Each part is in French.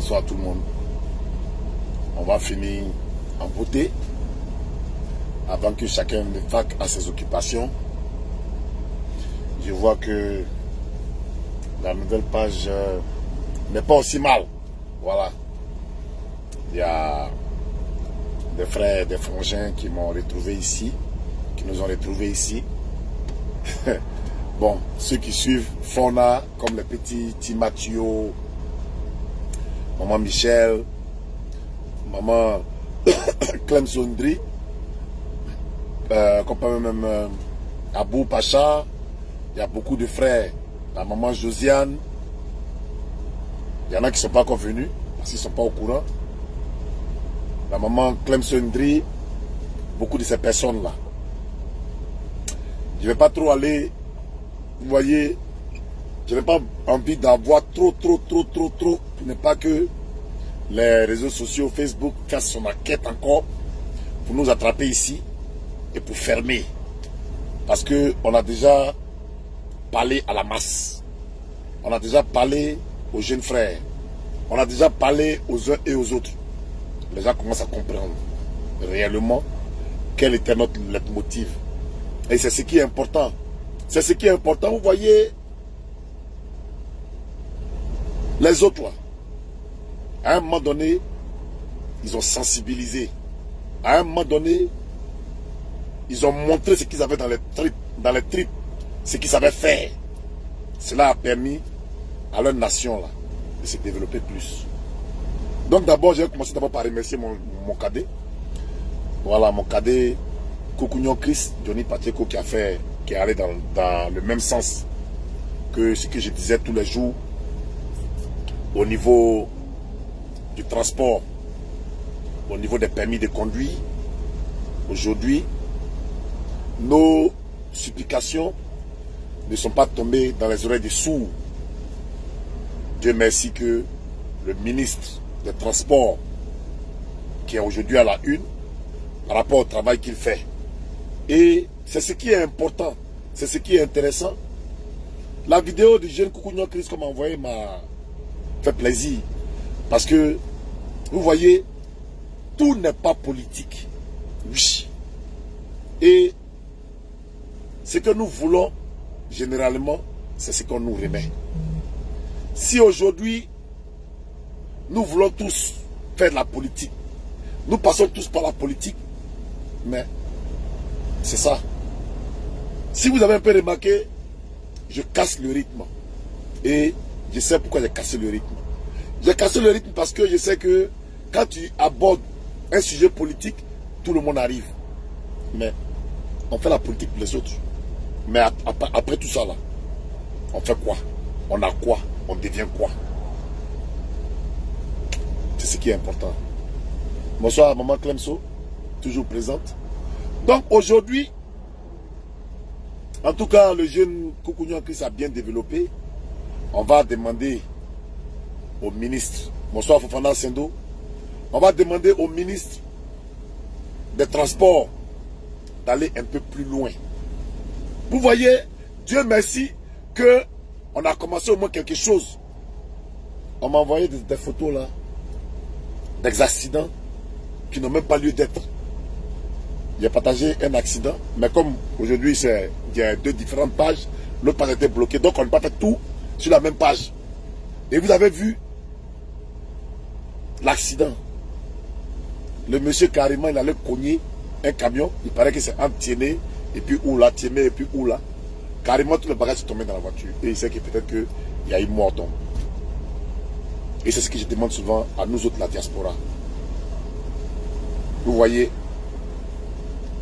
Bonsoir tout le monde. On va finir en beauté avant que chacun ne fasse à ses occupations. Je vois que la nouvelle page euh, n'est pas aussi mal. Voilà. Il y a des frères, des frangins qui m'ont retrouvé ici, qui nous ont retrouvés ici. bon, ceux qui suivent Fauna, comme les petits Timatio, maman Michel, maman Clemsondri, euh, même euh, Abou Pacha, il y a beaucoup de frères, la maman Josiane, il y en a qui ne sont pas encore venus, parce qu'ils ne sont pas au courant. La maman Clemsondri, beaucoup de ces personnes-là. Je ne vais pas trop aller, vous voyez, je n'ai pas envie d'avoir trop, trop, trop, trop, trop, pour ne pas que les réseaux sociaux, Facebook, fassent son enquête encore pour nous attraper ici et pour fermer. Parce qu'on a déjà parlé à la masse. On a déjà parlé aux jeunes frères. On a déjà parlé aux uns et aux autres. Les gens commencent à comprendre réellement quel était notre leitmotiv. Et c'est ce qui est important. C'est ce qui est important. Vous voyez, les autres, à un moment donné, ils ont sensibilisé. À un moment donné, ils ont montré ce qu'ils avaient dans les tripes, dans les tripes, ce qu'ils savaient faire. Cela a permis à leur nation là, de se développer plus. Donc d'abord, j'ai commencé d'abord par remercier mon, cadet. Voilà, mon cadet Kokounion Chris, Johnny Pacheco, qui a fait, qui est allé dans le même sens que ce que je disais tous les jours au niveau du transport, au niveau des permis de conduire. Aujourd'hui, nos supplications ne sont pas tombées dans les oreilles des sourds. Dieu merci que le ministre des Transports, qui est aujourd'hui à la une, par rapport au travail qu'il fait. Et c'est ce qui est important, c'est ce qui est intéressant. La vidéo du jeune Coucougnon Chris qu'on m'a envoyé m'a fait plaisir. Parce que, vous voyez, tout n'est pas politique. Oui. Et ce que nous voulons, généralement, c'est ce qu'on nous remet. Si aujourd'hui, nous voulons tous faire de la politique, nous passons tous par la politique, mais c'est ça. Si vous avez un peu remarqué, je casse le rythme. Et je sais pourquoi j'ai cassé le rythme. J'ai cassé le rythme parce que je sais que quand tu abordes un sujet politique, tout le monde arrive. Mais on fait la politique pour les autres. Mais après, tout ça, là, on fait quoi? On a quoi? On devient quoi? C'est ce qui est important. Bonsoir, maman Clemso, toujours présente. Donc aujourd'hui, en tout cas, le jeune Koukounian Chris a bien développé. On va demander au ministre, bonsoir Fofana Sendo, on va demander au ministre des Transports d'aller un peu plus loin. Vous voyez, Dieu merci que on a commencé au moins quelque chose. On m'a envoyé des, photos là, des accidents qui n'ont même pas lieu d'être. J'ai partagé un accident, mais comme aujourd'hui il y a deux différentes pages, l'autre page était bloquée, donc on n'a pas fait tout sur la même page. Et vous avez vu l'accident. Le monsieur carrément, il allait cogner un camion. Il paraît que c'est entraîné. Et puis où là, tienné, et puis où là. Carrément, tout le bagage est tombé dans la voiture. Et il sait que peut-être qu'il y a eu mort. Et c'est ce que je demande souvent à nous autres, la diaspora. Vous voyez?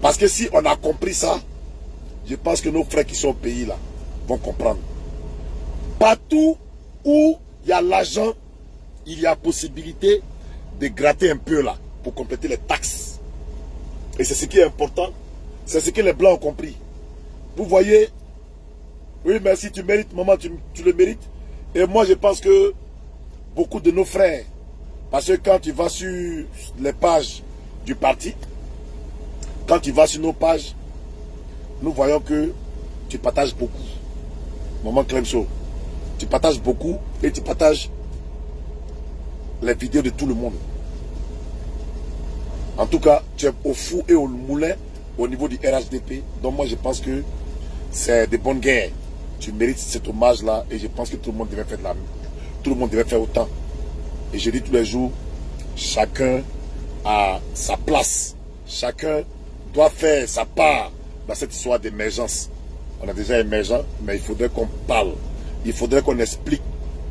Parce que si on a compris ça, je pense que nos frères qui sont au pays là vont comprendre. Partout où il y a l'argent, il y a possibilité de gratter un peu là pour compléter les taxes. Et c'est ce qui est important. C'est ce que les Blancs ont compris. Vous voyez, oui, merci, tu mérites, maman, tu, le mérites. Et moi, je pense que beaucoup de nos frères, parce que quand tu vas sur les pages du parti, quand tu vas sur nos pages, nous voyons que tu partages beaucoup. Maman Clemso, tu partages beaucoup et tu partages les vidéos de tout le monde. En tout cas, tu es au fou et au moulin au niveau du RHDP. Donc moi, je pense que c'est de bonnes guerres. Tu mérites cet hommage-là et je pense que tout le monde devait faire la Tout le monde devait faire autant. Et je dis tous les jours, chacun a sa place. Chacun doit faire sa part dans cette histoire d'émergence. On a déjà émergent, mais il faudrait qu'on parle. Il faudrait qu'on explique.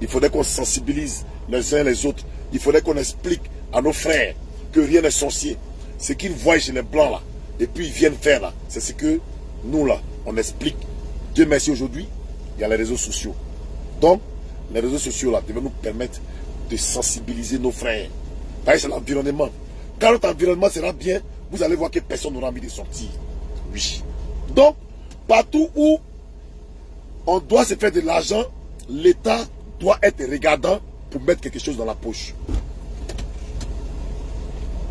Il faudrait qu'on sensibilise les uns les autres. Il faudrait qu'on explique à nos frères que rien n'est sorcier. Ce qu'ils voient chez les blancs là, et puis ils viennent faire là, c'est ce que nous là, on explique. Dieu merci aujourd'hui, il y a les réseaux sociaux. Donc, les réseaux sociaux là devaient nous permettre de sensibiliser nos frères. Parce c'est l'environnement. Quand notre environnement sera bien, vous allez voir que personne n'aura mis de sortir. Oui. Donc, partout où on doit se faire de l'argent, l'État doit être regardant pour mettre quelque chose dans la poche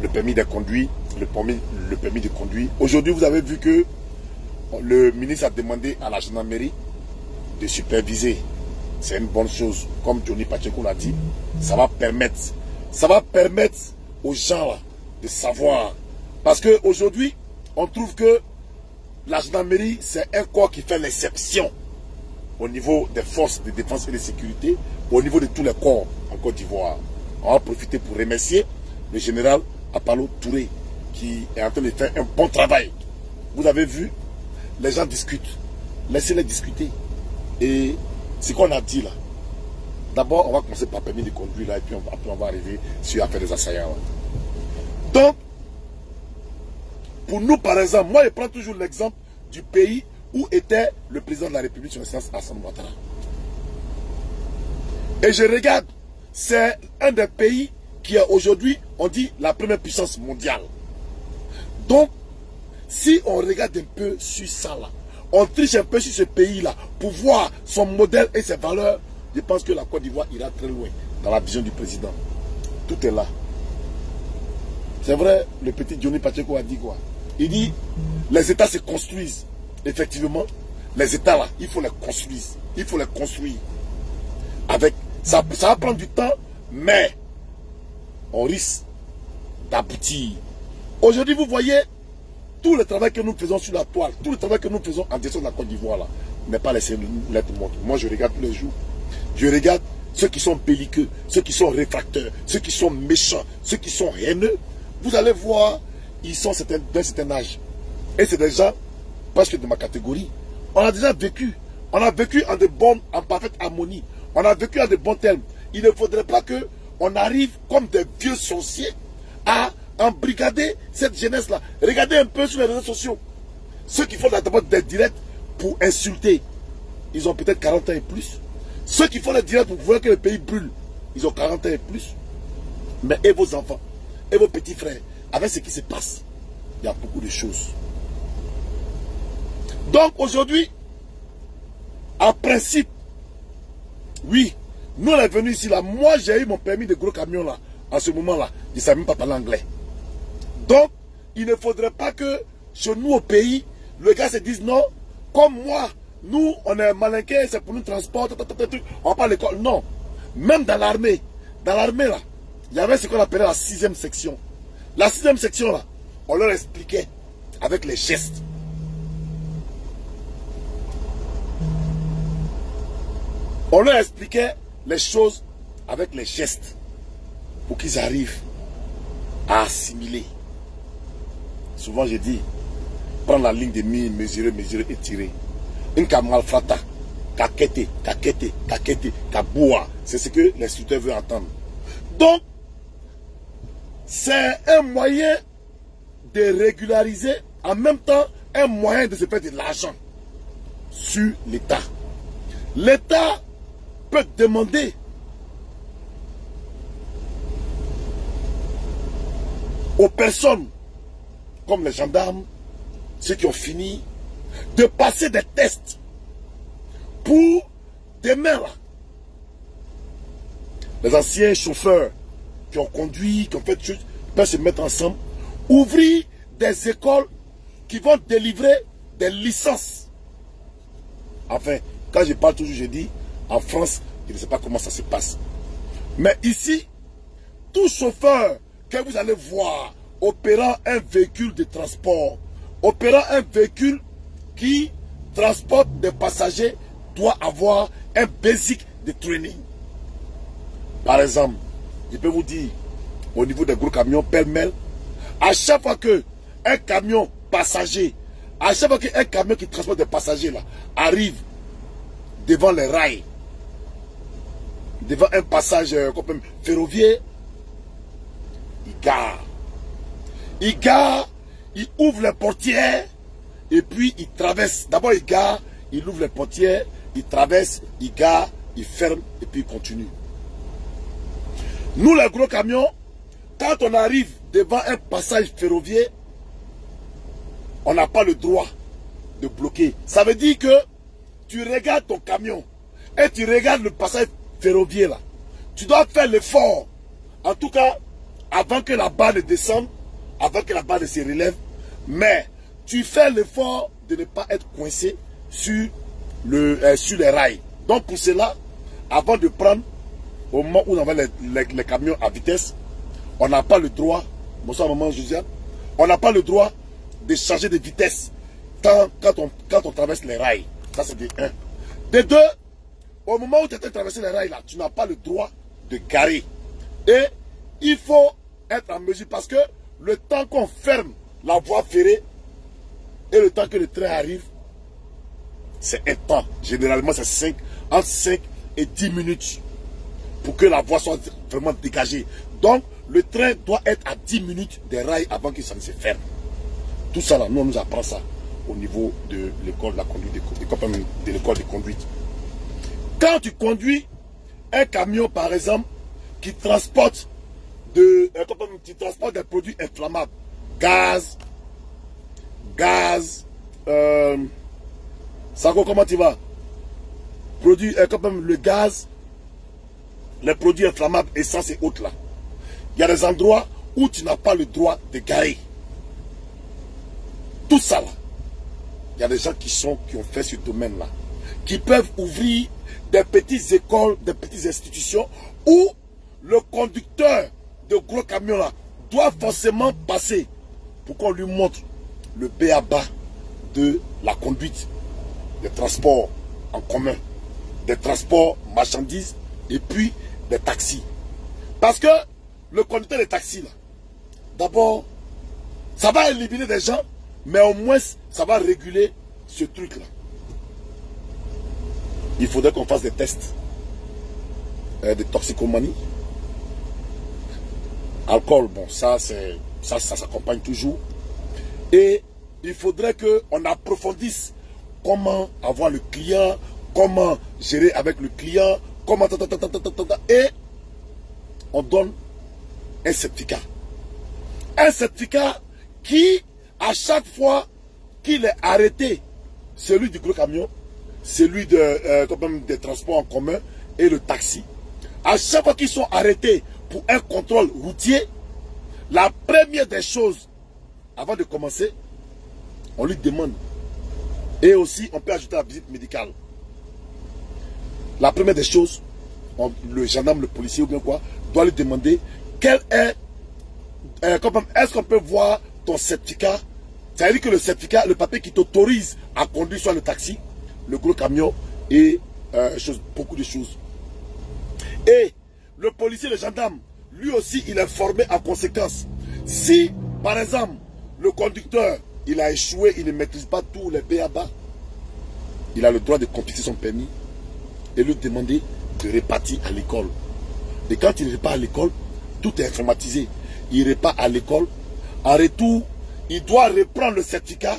le permis de conduire, le permis, de conduire. Aujourd'hui, vous avez vu que le ministre a demandé à la gendarmerie de superviser. C'est une bonne chose. Comme Johnny Pacheco l'a dit, ça va permettre, ça va permettre aux gens de savoir. Parce qu'aujourd'hui, on trouve que la gendarmerie, c'est un corps qui fait l'exception au niveau des forces de défense et de sécurité, au niveau de tous les corps en Côte d'Ivoire. On va profiter pour remercier le général Apalo Touré, qui est en train de faire un bon travail. Vous avez vu, les gens discutent. Laissez-les discuter. Et ce qu'on a dit là, d'abord, on va commencer par permis de conduire là, et puis on, après on va arriver sur l'affaire des assaillants. Donc, pour nous, par exemple, moi je prends toujours l'exemple du pays où était le président de la République sur essence Hassan Ouattara. Et je regarde, c'est un des pays qui est aujourd'hui, on dit, la première puissance mondiale. Donc, si on regarde un peu sur ça là, on triche un peu sur ce pays-là pour voir son modèle et ses valeurs, je pense que la Côte d'Ivoire ira très loin dans la vision du président. Tout est là. C'est vrai, le petit Johnny Pacheco a dit quoi? Il dit, les États se construisent. Effectivement, les États là, il faut les construire. Il faut les construire. Avec, ça, ça va prendre du temps, mais on risque d'aboutir. Aujourd'hui, vous voyez, tout le travail que nous faisons sur la toile, tout le travail que nous faisons en direction de la Côte d'Ivoire, n'est pas laissé lettre morte. Moi, je regarde tous les jours. Je regarde ceux qui sont belliqueux, ceux qui sont réfracteurs, ceux qui sont méchants, ceux qui sont haineux. Vous allez voir, ils sont d'un certain âge. Et c'est des gens, parce que de ma catégorie, on a déjà vécu. On a vécu en, de bonnes, en parfaite harmonie. On a vécu en de bons termes. Il ne faudrait pas que on arrive comme des vieux sorciers à embrigader cette jeunesse-là. Regardez un peu sur les réseaux sociaux. Ceux qui font d'abord des directs pour insulter, ils ont peut-être 40 ans et plus. Ceux qui font des directs pour voir que le pays brûle, ils ont 40 ans et plus. Mais et vos enfants, et vos petits frères, avec ce qui se passe, il y a beaucoup de choses. Donc aujourd'hui, en principe, oui, nous, on est venus ici, là. Moi, j'ai eu mon permis de gros camion, là. En ce moment-là, je ne savais même pas parler anglais. Donc, il ne faudrait pas que, chez nous, au pays, le gars se dise non, comme moi, nous, on est malinqués, c'est pour nous transporter, on à l'école. Non. Même dans l'armée, dans l'armée, là, il y avait ce qu'on appelait la sixième section. La sixième section, là, on leur expliquait avec les gestes. On leur expliquait les choses avec les gestes pour qu'ils arrivent à assimiler. Souvent, je dis, prends la ligne de mire, mesurer, mesurer et tirer. Une malfrata, kakete, kakete, kakete, kaboua. C'est ce que l'instructeur veut entendre. Donc, c'est un moyen de régulariser, en même temps, un moyen de se faire de l'argent sur l'État. L'État peut demander aux personnes comme les gendarmes, ceux qui ont fini, de passer des tests pour demain. Les anciens chauffeurs qui ont conduit, qui ont fait choses, peuvent se mettre ensemble, ouvrir des écoles qui vont délivrer des licences. Enfin, quand je parle toujours, je dis en France, je ne sais pas comment ça se passe. Mais ici, tout chauffeur que vous allez voir opérant un véhicule de transport, opérant un véhicule qui transporte des passagers, doit avoir un basic de training. Par exemple, je peux vous dire, au niveau des gros camions pêle-mêle, à chaque fois que un camion passager, à chaque fois qu'un camion qui transporte des passagers là, arrive devant les rails, devant un passage euh, ferroviaire, il gare. Il gare, il ouvre les portières et puis il traverse. D'abord il gare, il ouvre les portières, il traverse, il gare, il ferme et puis il continue. Nous les gros camions, quand on arrive devant un passage ferroviaire, on n'a pas le droit de bloquer. Ça veut dire que tu regardes ton camion et tu regardes le passage ferroviaire là. Tu dois faire l'effort. En tout cas, avant que la barre ne descende, avant que la barre ne se relève. Mais tu fais l'effort de ne pas être coincé sur, le, euh, sur les rails. Donc pour cela, avant de prendre, au moment où on avait les, camions à vitesse, on n'a pas le droit, bonsoir maman Josiane, on n'a pas le droit de changer de vitesse quand, quand, on, traverse les rails. Ça c'est de 1. De 2, au moment où tu de traverser les rails là, tu n'as pas le droit de garer. Et il faut être en mesure parce que le temps qu'on ferme la voie ferrée et le temps que le train arrive, c'est un temps. Généralement, c'est 5, entre 5 et 10 minutes pour que la voie soit vraiment dégagée. Donc, le train doit être à 10 minutes des rails avant que ça ne se ferme. Tout ça, là, nous, on nous apprend ça au niveau de l'école de la conduite, de l'école de conduite. Quand tu conduis un camion, par exemple, qui transporte, de, euh, qui transporte des produits inflammables, gaz, gaz, euh, comment tu vas? Produit, euh, le gaz, les produits inflammables, essence et autres là. Il y a des endroits où tu n'as pas le droit de garer. Tout ça là. Il y a des gens qui sont, qui ont fait ce domaine là, qui peuvent ouvrir des petites écoles, des petites institutions où le conducteur de gros camions là doit forcément passer pour qu'on lui montre le béaba de la conduite des transports en commun, des transports marchandises et puis des taxis. Parce que le conducteur des taxis, là, d'abord, ça va éliminer des gens, mais au moins, ça va réguler ce truc-là il faudrait qu'on fasse des tests euh, de toxicomanie. Alcool, bon, ça, c'est ça, ça s'accompagne toujours. Et il faudrait qu'on approfondisse comment avoir le client, comment gérer avec le client, comment... Et on donne un certificat. Un certificat qui, à chaque fois qu'il est arrêté, celui du gros camion, celui de, euh, des transports en commun et le taxi. À chaque fois qu'ils sont arrêtés pour un contrôle routier, la première des choses, avant de commencer, on lui demande. Et aussi, on peut ajouter la visite médicale. La première des choses, le gendarme, le policier ou bien quoi, doit lui demander quel est, euh, est-ce qu'on peut voir ton certificat? C'est-à-dire que le certificat, le papier qui t'autorise à conduire soit le taxi, le gros camion et euh, beaucoup de choses. Et le policier, le gendarme, lui aussi, il est formé en conséquence. Si, par exemple, le conducteur, il a échoué, il ne maîtrise pas tous les bas il a le droit de compiler son permis et lui demander de répartir à l'école. Et quand il répare à l'école, tout est informatisé. Il répare à l'école. En retour, il doit reprendre le certificat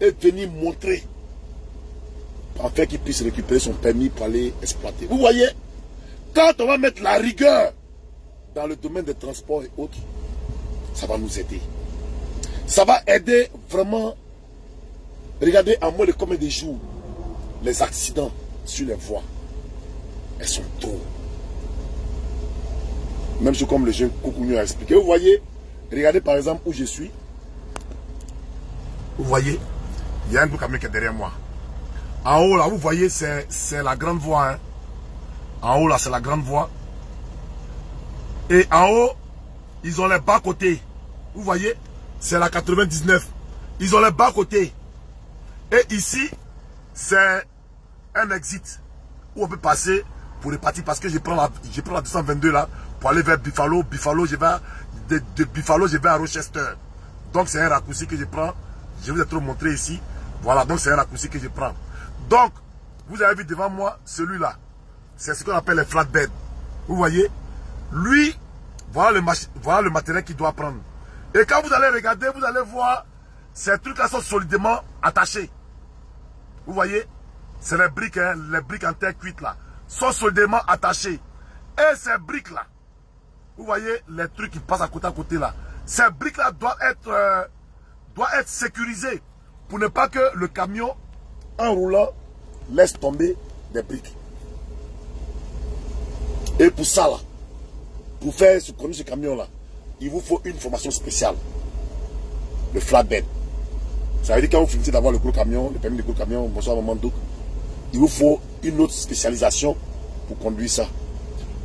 et venir montrer afin qu'il puisse récupérer son permis pour aller exploiter. Vous voyez, quand on va mettre la rigueur dans le domaine des transports et autres, ça va nous aider. Ça va aider vraiment. Regardez en moins de combien de jours les accidents sur les voies, elles sont trop. Même chose comme le jeune Koukouniou a expliqué. Vous voyez, regardez par exemple où je suis. Vous voyez, il y a un camion qui est derrière moi. En haut, là, vous voyez, c'est la grande voie. Hein. En haut, là, c'est la grande voie. Et en haut, ils ont les bas côtés. Vous voyez C'est la 99. Ils ont les bas côtés. Et ici, c'est un exit où on peut passer pour repartir parce que je prends la, je prends la 222 là pour aller vers Buffalo. Buffalo, je vais de, de Buffalo, je vais à Rochester. Donc c'est un raccourci que je prends. Je vous ai trop montré ici. Voilà, donc c'est un raccourci que je prends. Donc, vous avez vu devant moi celui-là. C'est ce qu'on appelle les flatbed. Vous voyez? Lui, voilà le, matériel qu'il doit prendre. Et quand vous allez regarder, vous allez voir, ces trucs-là sont solidement attachés. Vous voyez? C'est les briques, hein, les briques en terre cuite là, sont solidement attachées. Et ces briques-là, vous voyez les trucs qui passent à côté à côté là, ces briques-là doivent être, euh, sécurisées pour ne pas que le camion, en roulant, laisse tomber des briques. Et pour ça là, pour faire ce, ce camion-là, il vous faut une formation spéciale. Le flatbed. Ça veut dire quand vous finissez d'avoir le gros camion, le permis de gros camion, bonsoir maman donc, il vous faut une autre spécialisation pour conduire ça.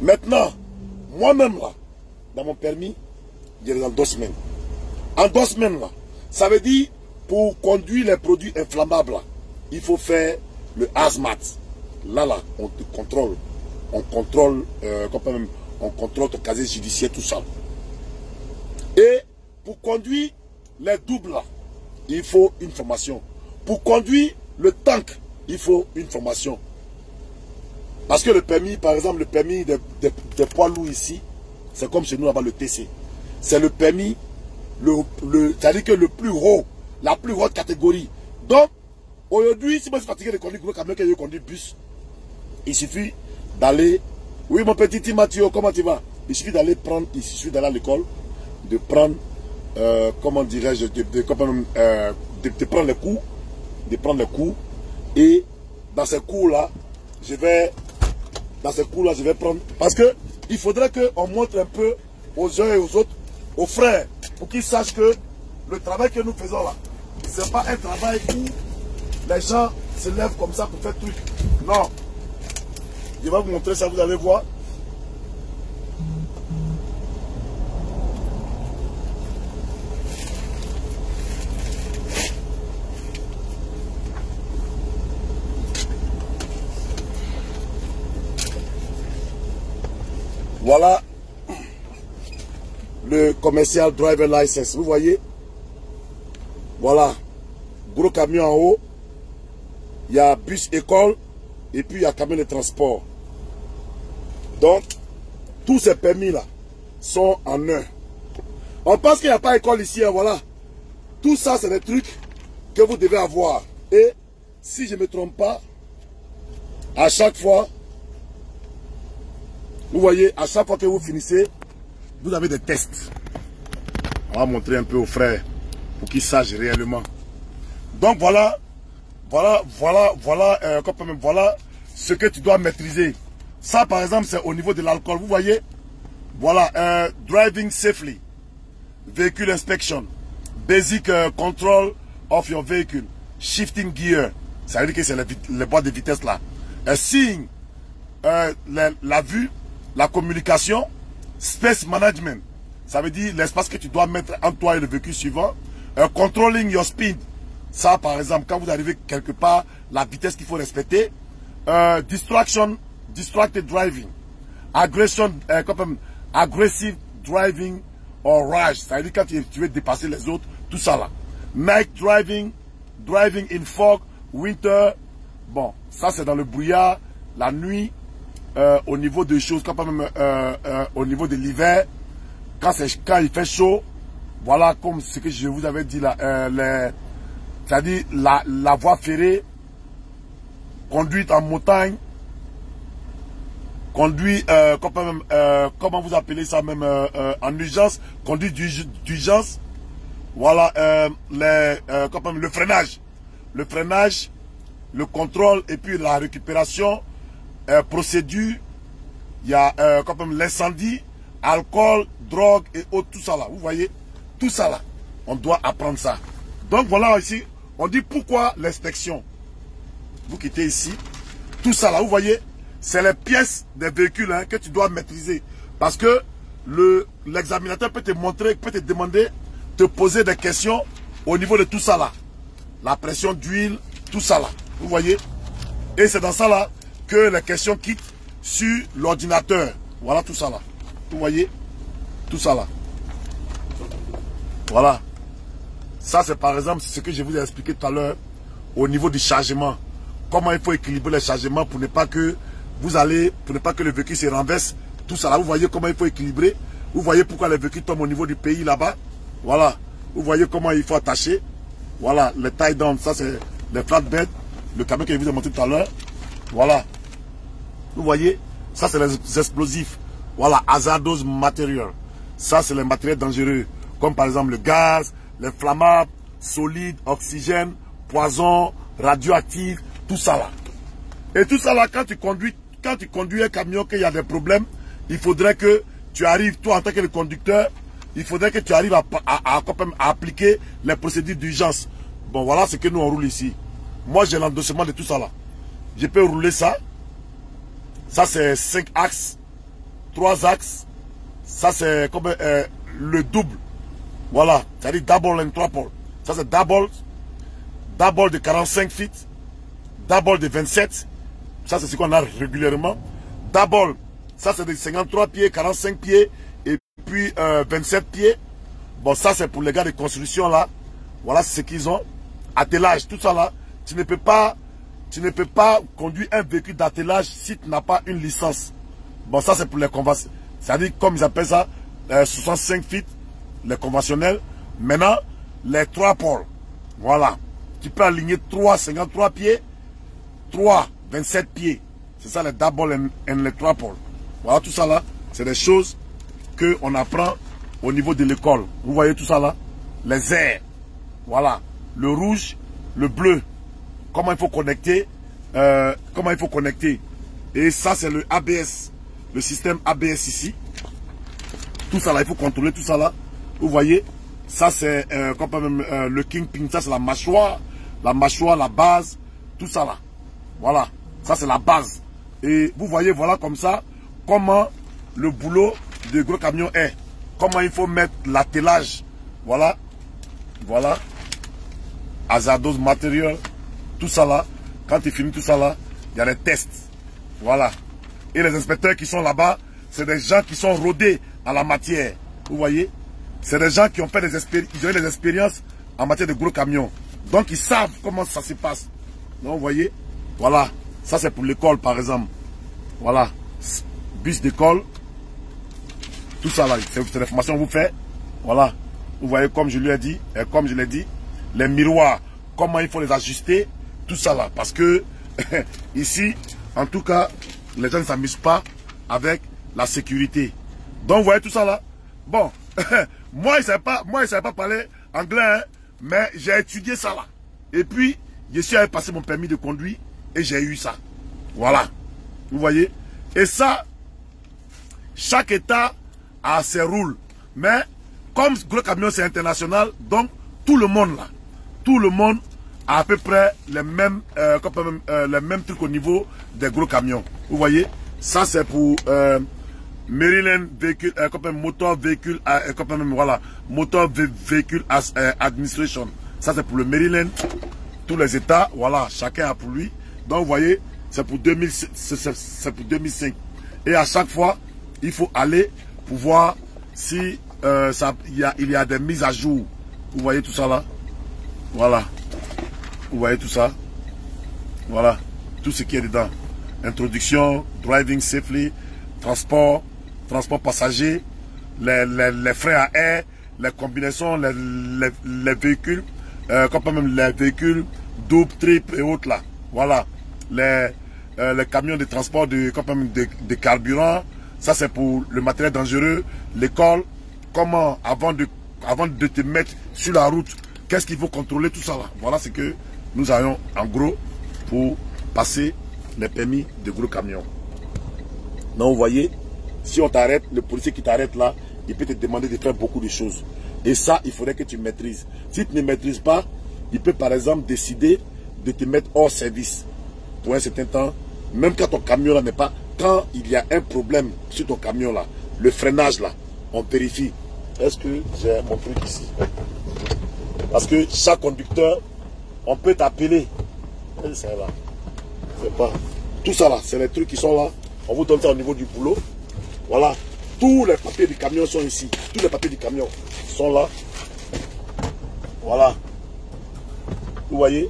Maintenant, moi-même là, dans mon permis, il a dans deux semaines. En deux semaines là, ça veut dire pour conduire les produits inflammables il faut faire le hazmat. Là là, on te contrôle. On contrôle, euh, même on contrôle ton casier judiciaire, tout ça. Et pour conduire les doubles, il faut une formation. Pour conduire le tank, il faut une formation. Parce que le permis, par exemple, le permis des de, poids lourds ici, c'est comme chez nous là-bas le TC. C'est le permis, le, le, c'est-à-dire que le plus haut, la plus haute catégorie. Donc, aujourd'hui, si moi je suis fatigué de conduire le camion, que je conduis bus, il suffit d'aller oui, mon petit Mathieu, comment tu vas? Il suffit d'aller prendre, il suffit d'aller à l'école, de prendre, euh, comment dirais-je, de, euh, de, prendre les cours, de prendre les cours. Et dans ces cours-là, je vais, dans ces cours-là, je vais prendre, parce que il faudrait qu'on montre un peu aux uns et aux autres, aux frères, pour qu'ils sachent que le travail que nous faisons là, ce n'est pas un travail où les gens se lèvent comme ça pour faire truc. Non, je vais vous montrer ça, vous allez voir. Voilà le commercial driver license. Vous voyez? Voilà. Gros camion en haut. Il y a bus école. Et puis il y a camion de transport. Donc, tous ces permis-là sont en un. On pense qu'il n'y a pas d'école ici, hein, voilà. Tout ça, c'est des trucs que vous devez avoir. Et si je ne me trompe pas, à chaque fois, vous voyez, à chaque fois que vous finissez, vous avez des tests. On va montrer un peu aux frères pour qu'ils sachent réellement. Donc voilà, voilà, voilà, voilà, euh, voilà ce que tu dois maîtriser. Ça, par exemple, c'est au niveau de l'alcool. Vous voyez? Voilà, euh, driving safely, vehicle inspection, basic euh, control of your vehicle, shifting gear. Ça veut dire que c'est les, boîtes de vitesse là. Seeing, la, vue, la communication, space management. Ça veut dire l'espace que tu dois mettre entre toi et le véhicule suivant. controlling your speed. Ça, par exemple, quand vous arrivez quelque part, la vitesse qu'il faut respecter. distraction distracted driving, aggression, euh, aggressive driving or rash. Ça veut dire quand tu, veux dépasser les autres, tout ça là. Night driving, driving in fog, winter. Bon, ça c'est dans le brouillard, la nuit, euh, au niveau des choses, quand même euh, euh, au niveau de l'hiver, quand, quand il fait chaud, voilà comme ce que je vous avais dit là, euh, c'est-à-dire la, la voie ferrée, conduite en montagne, conduit, euh, euh, comment vous appelez ça même, euh, en urgence, conduit d'urgence, voilà, les, le freinage, le freinage, le contrôle et puis la récupération, procédure, il y a l'incendie, alcool, drogue et autres, tout ça là, vous voyez, tout ça là, on doit apprendre ça. Donc voilà ici, on dit pourquoi l'inspection? Vous quittez ici, tout ça là, vous voyez, c'est les pièces des véhicules hein, que tu dois maîtriser. Parce que l'examinateur peut te montrer, peut te demander, te poser des questions au niveau de tout ça là. La pression d'huile, tout ça là. Vous voyez? Et c'est dans ça là que les questions quittent sur l'ordinateur. Voilà tout ça là. Vous voyez? Tout ça là. Voilà. Ça c'est par exemple ce que je vous ai expliqué tout à l'heure au niveau du chargement. Comment il faut équilibrer le chargement pour ne pas que vous allez, pour ne pas que le véhicule se renverse. Tout ça là, vous voyez comment il faut équilibrer. Vous voyez pourquoi les véhicules tombent au niveau du pays là-bas. Voilà. Vous voyez comment il faut attacher. Voilà, les tie down, ça c'est les flatbed, le camion que je vous ai montré tout à l'heure. Voilà. Vous voyez, ça c'est les explosifs. Voilà, hazardous material. Ça c'est les matériels dangereux, comme par exemple le gaz, les flammables, solides, oxygène, poison, radioactif, tout ça là. Et tout ça là, quand tu conduis, quand tu conduis un camion, qu'il y a des problèmes, il faudrait que tu arrives, toi en tant que conducteur, il faudrait que tu arrives à, à, appliquer les procédures d'urgence. Bon, voilà ce que nous on roule ici. Moi, j'ai l'endossement de tout ça là. Je peux rouler ça. Ça, c'est 5 axes. 3 axes. Ça, c'est comme euh, le double. Voilà. C'est-à-dire double and triple. Ça, c'est double. Double de 45 feet. Double de 27. Ça, c'est ce qu'on a régulièrement. Double. Ça, c'est de 53 pieds, 45 pieds puis 27 euh, pieds. Bon, ça c'est pour les gars de construction là. Voilà ce qu'ils ont. Attelage, tout ça là. Tu ne peux pas, tu conduire un véhicule d'attelage si tu n'as pas une licence. Bon, ça c'est pour les conventions. C'est-à-dire, comme ils appellent ça, 65 euh, feet, les conventionnels. Maintenant, les trois pôles. Voilà. Tu peux aligner 3, 53 pieds, 3, 27 pieds. C'est ça les double et les trois pôles. Voilà tout ça là. C'est des choses qu'on apprend au niveau de l'école. Vous voyez tout ça là? Les airs. Voilà. Le rouge, le bleu. Comment il faut connecter. Euh, comment il faut connecter? Et ça, c'est le ABS. Le système ABS ici. Tout ça là, il faut contrôler tout ça là. Vous voyez Ça, c'est euh, euh, le kingpin. Ça, c'est la mâchoire. La mâchoire, la base. Tout ça là. Voilà. Ça, c'est la base. Et vous voyez, voilà comme ça, comment le boulot de gros camion est. Comment il faut mettre l'attelage. Voilà. Voilà. Hazardous matériel. Tout ça là. Quand tu finis tout ça là, il y a des tests. Voilà. Et les inspecteurs qui sont là-bas, c'est des gens qui sont rodés à la matière. Vous voyez? C'est des gens qui ont fait des expériences, ils ont eu des expériences en matière de gros camions. Donc ils savent comment ça se passe. Donc vous voyez Voilà. Ça c'est pour l'école par exemple. Voilà. Bus d'école. Tout ça là, c'est l'information que vous faites. Voilà. Vous voyez, comme je lui ai dit, et comme je l'ai dit, les miroirs, comment il faut les ajuster, tout ça là. Parce que ici, en tout cas, les gens ne s'amusent pas avec la sécurité. Donc, vous voyez tout ça là. Bon, moi, je ne savais pas, moi, savais pas parler anglais, hein, mais j'ai étudié ça là. Et puis, je suis allé passer mon permis de conduire et j'ai eu ça. Voilà. Vous voyez? Et ça, chaque État à ses rôles. Mais comme gros camion c'est international, donc tout le monde là, tout le monde a à peu près les mêmes, euh, euh, les mêmes trucs au niveau des gros camions. Vous voyez, ça c'est pour euh, Maryland véhicule, euh, motor véhicule, euh, voilà, motor véhicule administration. Ça c'est pour le Maryland, tous les États, voilà, chacun a pour lui. Donc vous voyez, c'est pour, c'est pour 2005. Et à chaque fois, il faut aller pour voir si euh, il, y a, il y a des mises à jour. Vous voyez tout ça là? Voilà. Vous voyez tout ça? Voilà. Tout ce qui est dedans. Introduction, driving safely, transport, transport passager, les, les, freins à air, les combinaisons, les, les, véhicules, euh, comme même les véhicules double, triple et autres là. Voilà. Les, euh, camions de transport de, comme de, carburant, ça, c'est pour le matériel dangereux, l'école. Comment, avant de, avant de te mettre sur la route, qu'est-ce qu'il faut contrôler, tout ça là. Voilà ce que nous avons en gros pour passer les permis de gros camions. Donc, vous voyez, si on t'arrête, le policier qui t'arrête là, il peut te demander de faire beaucoup de choses. Et ça, il faudrait que tu maîtrises. Si tu ne maîtrises pas, il peut par exemple décider de te mettre hors service pour un certain temps, même quand ton camion là n'est pas quand il y a un problème sur ton camion là, le freinage là, on vérifie. Est-ce que j'ai mon truc ici? Parce que chaque conducteur, on peut t'appeler. C'est là. C'est pas. Tout ça là, c'est les trucs qui sont là. On vous donne ça au niveau du boulot. Voilà. Tous les papiers du camion sont ici. Tous les papiers du camion sont là. Voilà. Vous voyez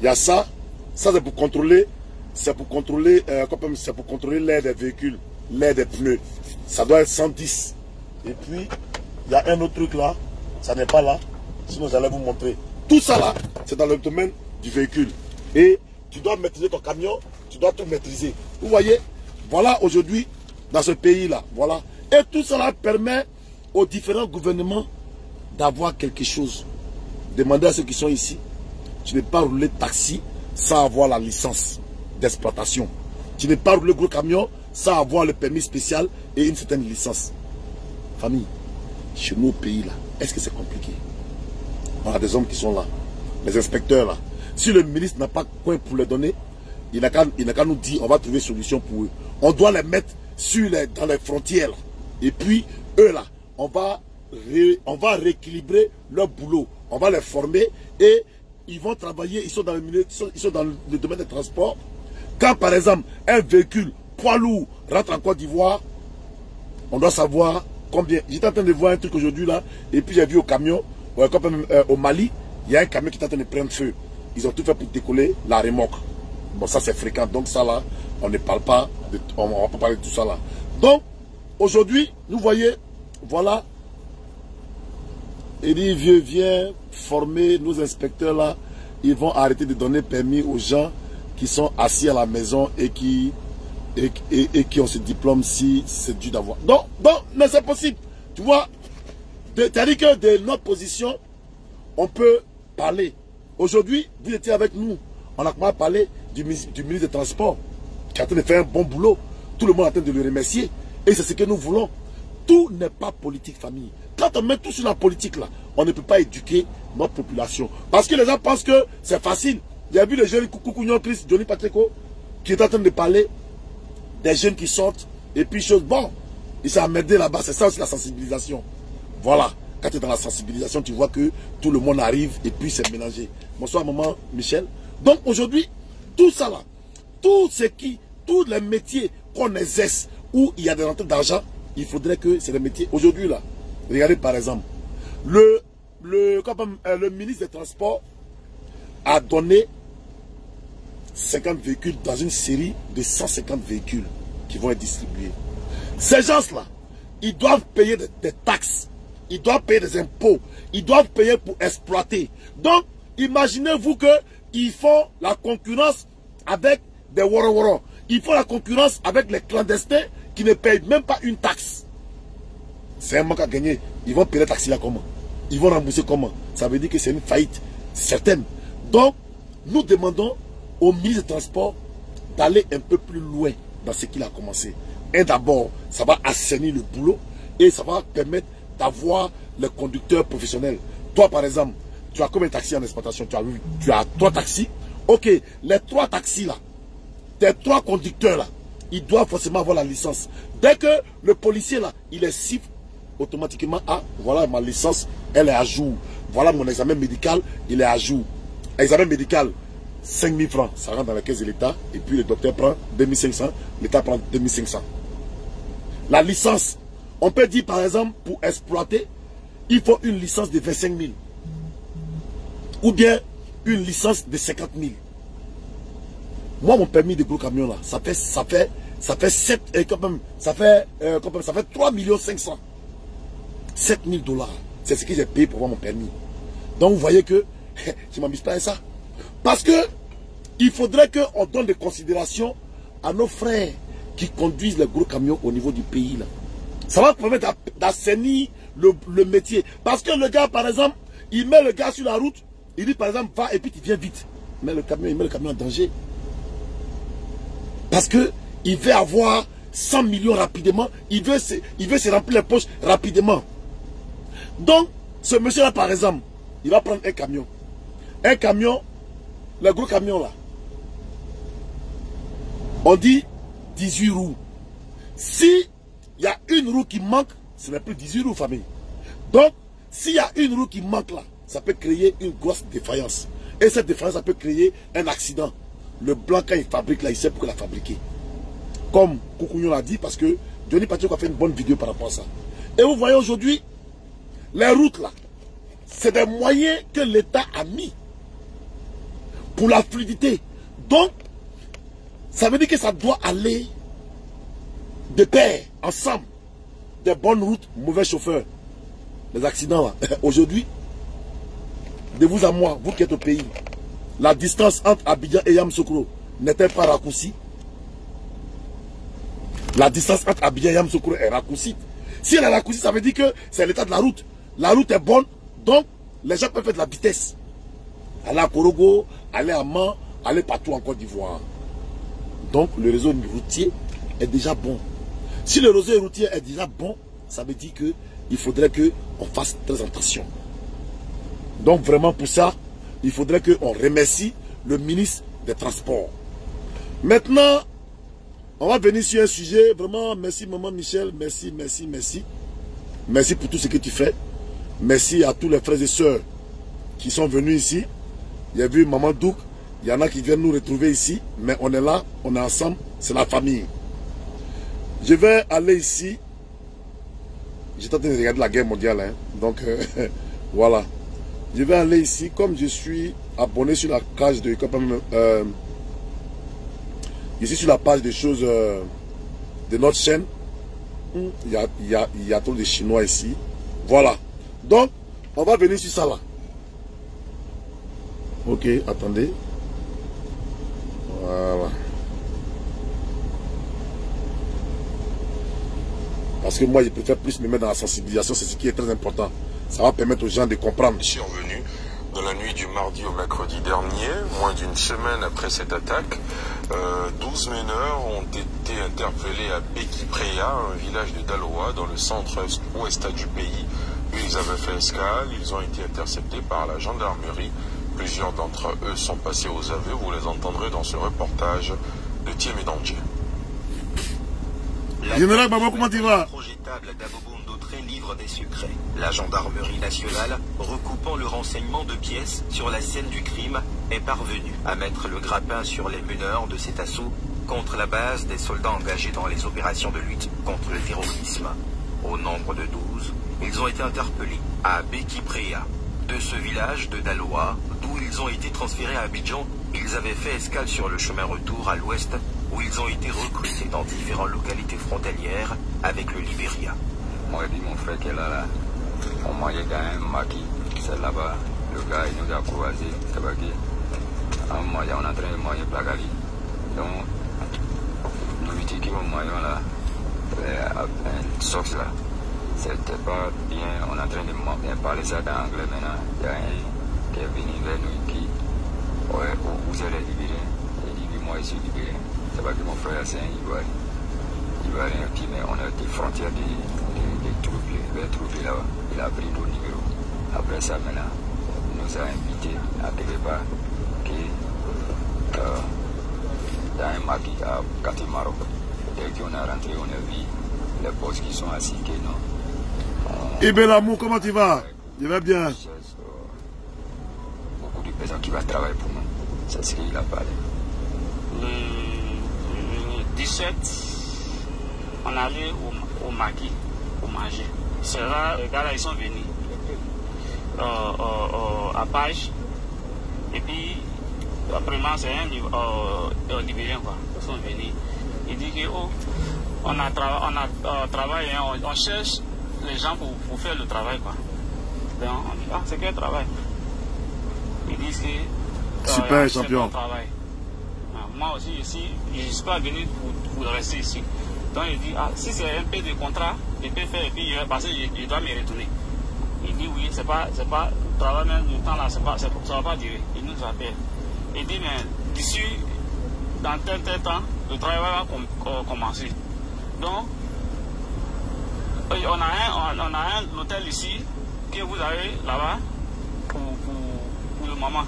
Il y a ça. Ça, c'est pour contrôler. C'est pour contrôler, euh, c'est pour contrôler l'air des véhicules, l'air des pneus. Ça doit être 110. Et puis, il y a un autre truc là. Ça n'est pas là. Sinon, j'allais vous montrer. Tout ça là, c'est dans le domaine du véhicule. Et tu dois maîtriser ton camion. Tu dois tout maîtriser. Vous voyez Voilà aujourd'hui, dans ce pays-là. Voilà. Et tout cela permet aux différents gouvernements d'avoir quelque chose. Demandez à ceux qui sont ici. Tu ne peux pas rouler taxi sans avoir la licence d'exploitation. Tu ne peux pas rouler gros camion sans avoir le permis spécial et une certaine licence. Famille, chez nos pays là, est-ce que c'est compliqué? On a des hommes qui sont là, les inspecteurs là. Si le ministre n'a pas quoi pour les donner, il n'a qu'à nous dire, on va trouver solution pour eux. On doit les mettre sur les, dans les frontières. Et puis, eux là, on va, on va rééquilibrer leur boulot. On va les former et ils vont travailler, ils sont dans le, ils sont, dans le domaine des transports. Quand par exemple, un véhicule poids lourd rentre en Côte d'Ivoire, on doit savoir combien. J'étais en train de voir un truc aujourd'hui là, et puis j'ai vu au camion, euh, au Mali, il y a un camion qui est en train de prendre feu. Ils ont tout fait pour décoller la remorque. Bon, ça c'est fréquent, donc ça là, on ne parle pas, de, on va pas parler tout ça là. Donc, aujourd'hui, nous voyez, voilà, il dit, vieux, viens former nos inspecteurs là. Ils vont arrêter de donner permis aux gens qui sont assis à la maison et qui, ont ce diplôme si c'est dû d'avoir. Donc, donc, mais c'est possible. Tu vois, c'est-à-dire que de notre position, on peut parler. Aujourd'hui, vous étiez avec nous. On a parler du, du ministre des Transports qui a en train de faire un bon boulot. Tout le monde est en train de le remercier. Et c'est ce que nous voulons. Tout n'est pas politique, famille. Quand on met tout sur la politique, là, on ne peut pas éduquer notre population. Parce que les gens pensent que c'est facile. Il y a vu le jeune Coucougnon Chris, Johnny Patrico, qui est en train de parler des jeunes qui sortent. Et puis, chose, bon, il s'est emmerdé là-bas. C'est ça aussi la sensibilisation. Voilà. Quand tu es dans la sensibilisation, tu vois que tout le monde arrive et puis c'est mélangé. Bonsoir, maman Michel. Donc aujourd'hui, tout ça là, tout ce qui, tous les métiers qu'on exerce où il y a des rentrées d'argent, il faudrait que c'est des métiers. Aujourd'hui là, regardez par exemple, le, le, euh, le ministre des Transports a donné 50 véhicules dans une série de 150 véhicules qui vont être distribués. Ces gens-là, ils doivent payer des, taxes, ils doivent payer des impôts, ils doivent payer pour exploiter. Donc, imaginez-vous qu'ils font la concurrence avec des woro Ils font la concurrence avec les clandestins qui ne payent même pas une taxe. C'est un manque à gagner. Ils vont payer les taxes là comment? Ils vont rembourser comment? Ça veut dire que c'est une faillite certaine. Donc, nous demandons au ministre des Transports d'aller un peu plus loin dans ce qu'il a commencé. Et d'abord, ça va assainir le boulot et ça va permettre d'avoir les conducteurs professionnels. Toi, par exemple, tu as combien de taxis en exploitation? Tu as, tu as trois taxis. Ok, les trois taxis là, tes trois conducteurs là, ils doivent forcément avoir la licence. Dès que le policier là, il est siffle, automatiquement, ah, voilà ma licence, elle est à jour. Voilà mon examen médical, il est à jour. Examen médical, 5 000 francs, ça rentre dans la caisse de l'État, et puis le docteur prend 2500, l'État prend 2500. La licence, on peut dire par exemple, pour exploiter, il faut une licence de 25 000. Ou bien une licence de 50 000. Moi, mon permis de gros camion là, ça fait, ça fait, ça fait 7, et quand même, ça fait, euh, ça fait 3 500. 7 000 dollars. C'est ce que j'ai payé pour avoir mon permis. Donc vous voyez que je m'amuse pas à ça. Parce que il faudrait qu'on donne des considérations à nos frères qui conduisent les gros camions au niveau du pays. Là. Ça va permettre d'assainir le, le, métier. Parce que le gars, par exemple, il met le gars sur la route, il dit par exemple, va et puis tu viens vite. Mais le camion, il met le camion en danger. Parce que il veut avoir 100 millions rapidement, il veut, il veut se remplir les poches rapidement. Donc, ce monsieur-là, par exemple, il va prendre un camion. Un camion, le gros camion là, on dit 18 roues. Si il y a une roue qui manque, ce n'est plus 18 roues, famille. Donc, s'il y a une roue qui manque là, ça peut créer une grosse défaillance. Et cette défaillance, ça peut créer un accident. Le blanc, quand il fabrique là, il sait pourquoi la fabriquer. Comme Koukounion l'a dit, parce que Johnny Patrick a fait une bonne vidéo par rapport à ça. Et vous voyez aujourd'hui, les routes là, c'est des moyens que l'État a mis pour la fluidité. Donc, ça veut dire que ça doit aller de pair, ensemble. Des bonnes routes, mauvais chauffeurs. Les accidents là. Aujourd'hui, de vous à moi, vous qui êtes au pays, la distance entre Abidjan et Yamsoukro n'était pas raccourcie. La distance entre Abidjan et Yamsoukro est raccourcie. Si elle est raccourcie, ça veut dire que c'est l'état de la route. La route est bonne, donc les gens peuvent faire de la vitesse. Aller à Korogo, aller à Man, aller partout en Côte d'Ivoire. Donc le réseau routier est déjà bon. Si le réseau routier est déjà bon, ça veut dire qu'il faudrait qu'on fasse très attention. Donc vraiment pour ça, il faudrait qu'on remercie le ministre des Transports. Maintenant, on va venir sur un sujet. Vraiment, merci maman Michel. Merci, merci, merci. Merci pour tout ce que tu fais. Merci à tous les frères et sœurs qui sont venus ici. Il y a vu maman Douk. Il y en a qui viennent nous retrouver ici. Mais on est là, on est ensemble. C'est la famille. Je vais aller ici. J'étais en train de regarder la guerre mondiale. Hein. Donc, voilà. Je vais aller ici, comme je suis abonné sur la page de euh, ici sur la page des choses euh, de notre chaîne. Il y, a, y a, il y a trop de Chinois ici. Voilà. Donc, on va venir sur ça là. Ok, attendez. Voilà. Parce que moi, je préfère plus me mettre dans la sensibilisation, c'est ce qui est très important. Ça va permettre aux gens de comprendre. Survenu dans la nuit du mardi au mercredi dernier, moins d'une semaine après cette attaque, 12 euh, mineurs ont été interpellés à Bekipreya, un village de Daloa, dans le centre-ouest du pays. Ils avaient fait escale, ils ont été interceptés par la gendarmerie. Plusieurs d'entre eux sont passés aux aveux, vous les entendrez dans ce reportage de Thiem Danger. Général Baba, comment tu vas? Livre des secrets. La gendarmerie nationale, recoupant le renseignement de pièces sur la scène du crime, est parvenue à mettre le grappin sur les meneurs de cet assaut contre la base des soldats engagés dans les opérations de lutte contre le terrorisme. Au nombre de 12, ils ont été interpellés à Bekiprea. De ce village de Daloa, d'où ils ont été transférés à Abidjan, ils avaient fait escale sur le chemin retour à l'ouest où ils ont été recrutés dans différentes localités frontalières avec le Libéria. Moi et mon frère qui est là, là on mangeait un maquis, c'est là-bas. Le gars, il nous a croisés, c'est pas qui. On on est en train de manger Plagali. Donc, nous étions qui mangeons là, un sauce là. C'était pas bien, on est en train de parler ça dans l'anglais maintenant. Il y a un qui est venu vers nous qui, ouais, vous allez libérer. Il dit, moi je suis libéré. C'est pas que mon frère c'est un Ivoirien. Ivoirien, puis mais on a des frontières trouvé là Il a pris nos numéros. Après ça, maintenant, il nous a invités à quelque part qui, euh, dans un maquis à Katimaro. Dès qu'on est rentré, on a vu les boss qui sont assis, que non. Eh bien, l'amour, comment tu vas? Je vais bien. Euh, beaucoup de personnes qui vont travailler pour nous. C'est ce qu'il a parlé. Le, 17, on allait au, au maquis manger. C'est là, les gars là, ils sont venus euh, euh, à Page. Et puis, après moi, c'est un euh, Libérien, quoi. Ils sont venus. Il dit que, oh, on a, on a travaillé, hein, on, cherche les gens pour, pour, faire le travail, quoi. Donc, on dit, ah, c'est quel travail? Ils disent que. Super champion. Ah, moi aussi, ici, je ne suis pas venu pour, pour rester ici. Donc il dit, ah, si c'est un peu de contrat, je peux faire et puis parce que je, dois me retourner. Il dit oui, c'est pas, c'est pas, le travail même du temps là, c'est pas, ça va pas durer. Il nous appelle. Il dit, mais d'ici, dans tel tel temps, le travail va commencer. Donc, on a un, on, a un hôtel ici que vous avez là-bas pour, pour, pour, le moment.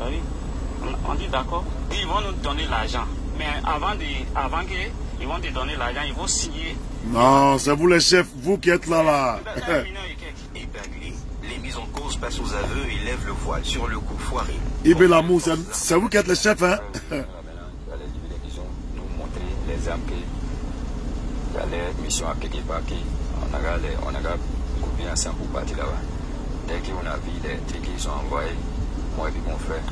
On, on dit d'accord. Ils vont nous donner l'argent. Mais avant, de, avant que ils vont te donner l'argent, ils vont signer. Non, c'est vous les chefs, vous qui êtes là, là. Les mises en cause passent aux aveux et lèvent le voile sur le coup foiré. Ibé Lamou, c'est vous qui êtes les chefs, hein. Sont nous montrer les armes que il y a les missions à qui on a les- on a coupé ensemble pour partir là-bas. Dès qu'on a vu les trucs qu'ils sont envoyés, moi et mon frère,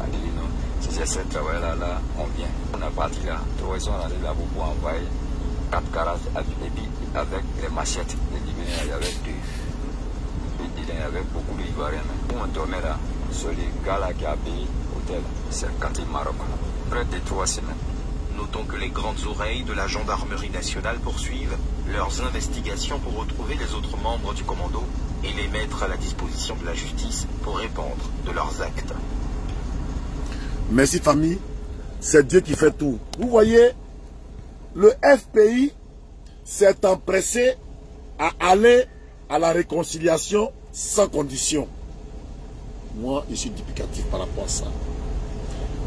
on dit non, si c'est ce travail-là, là, on vient. On a parti là, trois ils sont là pour envoyer 4 carats et puis avec les machettes, les libérés, il y avait deux. Et il y avait beaucoup d'Ivoiriens. On dormait là, sur les gars là c'est le quartier Maroc. Près de trois semaines. Notons que les grandes oreilles de la gendarmerie nationale poursuivent leurs investigations pour retrouver les autres membres du commando et les mettre à la disposition de la justice pour répondre de leurs actes. Merci famille. C'est Dieu qui fait tout. Vous voyez, le FPI s'est empressé à aller à la réconciliation sans condition. Moi, je suis duplicatif par rapport à ça.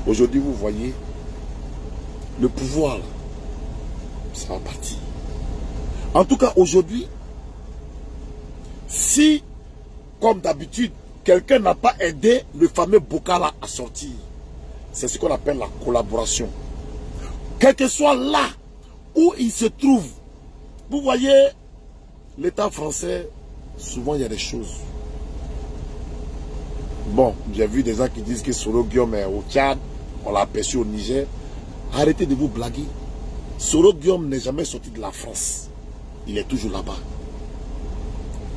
Aujourd'hui, vous voyez, le pouvoir, ça va partir. En tout cas, aujourd'hui, si, comme d'habitude, quelqu'un n'a pas aidé le fameux Bokala à sortir, c'est ce qu'on appelle la collaboration. Quel que soit là où il se trouve, vous voyez, l'État français, souvent il y a des choses. Bon, j'ai vu des gens qui disent que Soro Guillaume est au Tchad, on l'a aperçu au Niger. Arrêtez de vous blaguer. Soro Guillaume n'est jamais sorti de la France. Il est toujours là-bas.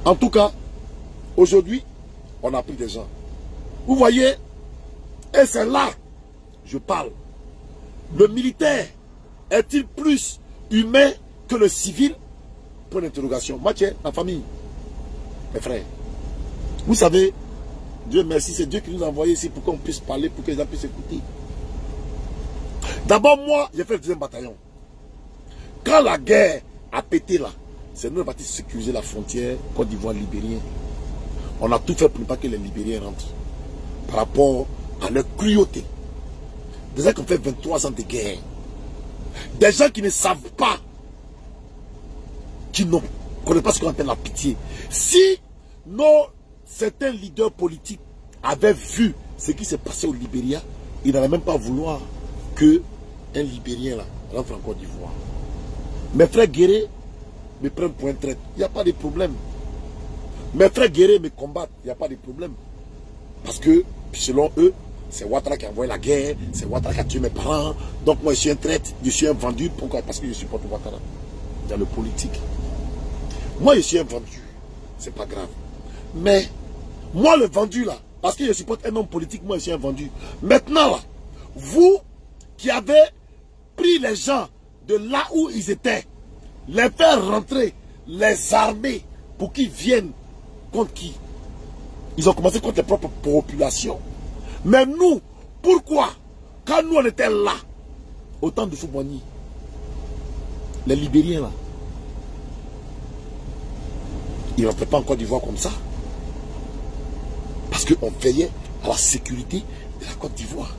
En tout cas, aujourd'hui, on a pris des gens. Vous voyez, et c'est là je parle. Le militaire est-il plus humain que le civil? Point d'interrogation. Moi, tiens, ma famille, mes frères, vous savez, Dieu merci, c'est Dieu qui nous a envoyés ici pour qu'on puisse parler, pour que les puissent écouter. D'abord, moi, j'ai fait le deuxième bataillon. Quand la guerre a pété là, c'est nous qui avons sécuriser la frontière Côte d'Ivoire libérien. On a tout fait pour ne pas que les Libériens rentrent. Par rapport à leur cruauté. Des gens qui ont fait 23 ans de guerre. Des gens qui ne savent pas, qui ne connaissent pas ce qu'on appelle la pitié. Si nos certains leaders politiques avaient vu ce qui s'est passé au Libéria, ils n'allaient même pas vouloir que un Libérien là, rentre en Côte d'Ivoire. Mes frères Guéré me prennent pour un traître. Il n'y a pas de problème. Mes frères Guéré me combattent. Il n'y a pas de problème. Parce que, selon eux, c'est Ouattara qui a envoyé la guerre, c'est Ouattara qui a tué mes parents. Donc moi, je suis un traître, je suis un vendu. Pourquoi? Parce que je supporte Ouattara dans le politique. Moi, je suis un vendu. C'est pas grave. Mais, moi, le vendu là, parce que je supporte un homme politique, moi, je suis un vendu. Maintenant là, vous qui avez pris les gens de là où ils étaient, les faire rentrer, les armer pour qu'ils viennent contre qui? Ils ont commencé contre les propres populations. Mais nous, pourquoi Quand nous on était là, au temps de Foubani, les Libériens là, ils ne rentraient pas en Côte d'Ivoire comme ça. Parce qu'on veillait à la sécurité de la Côte d'Ivoire.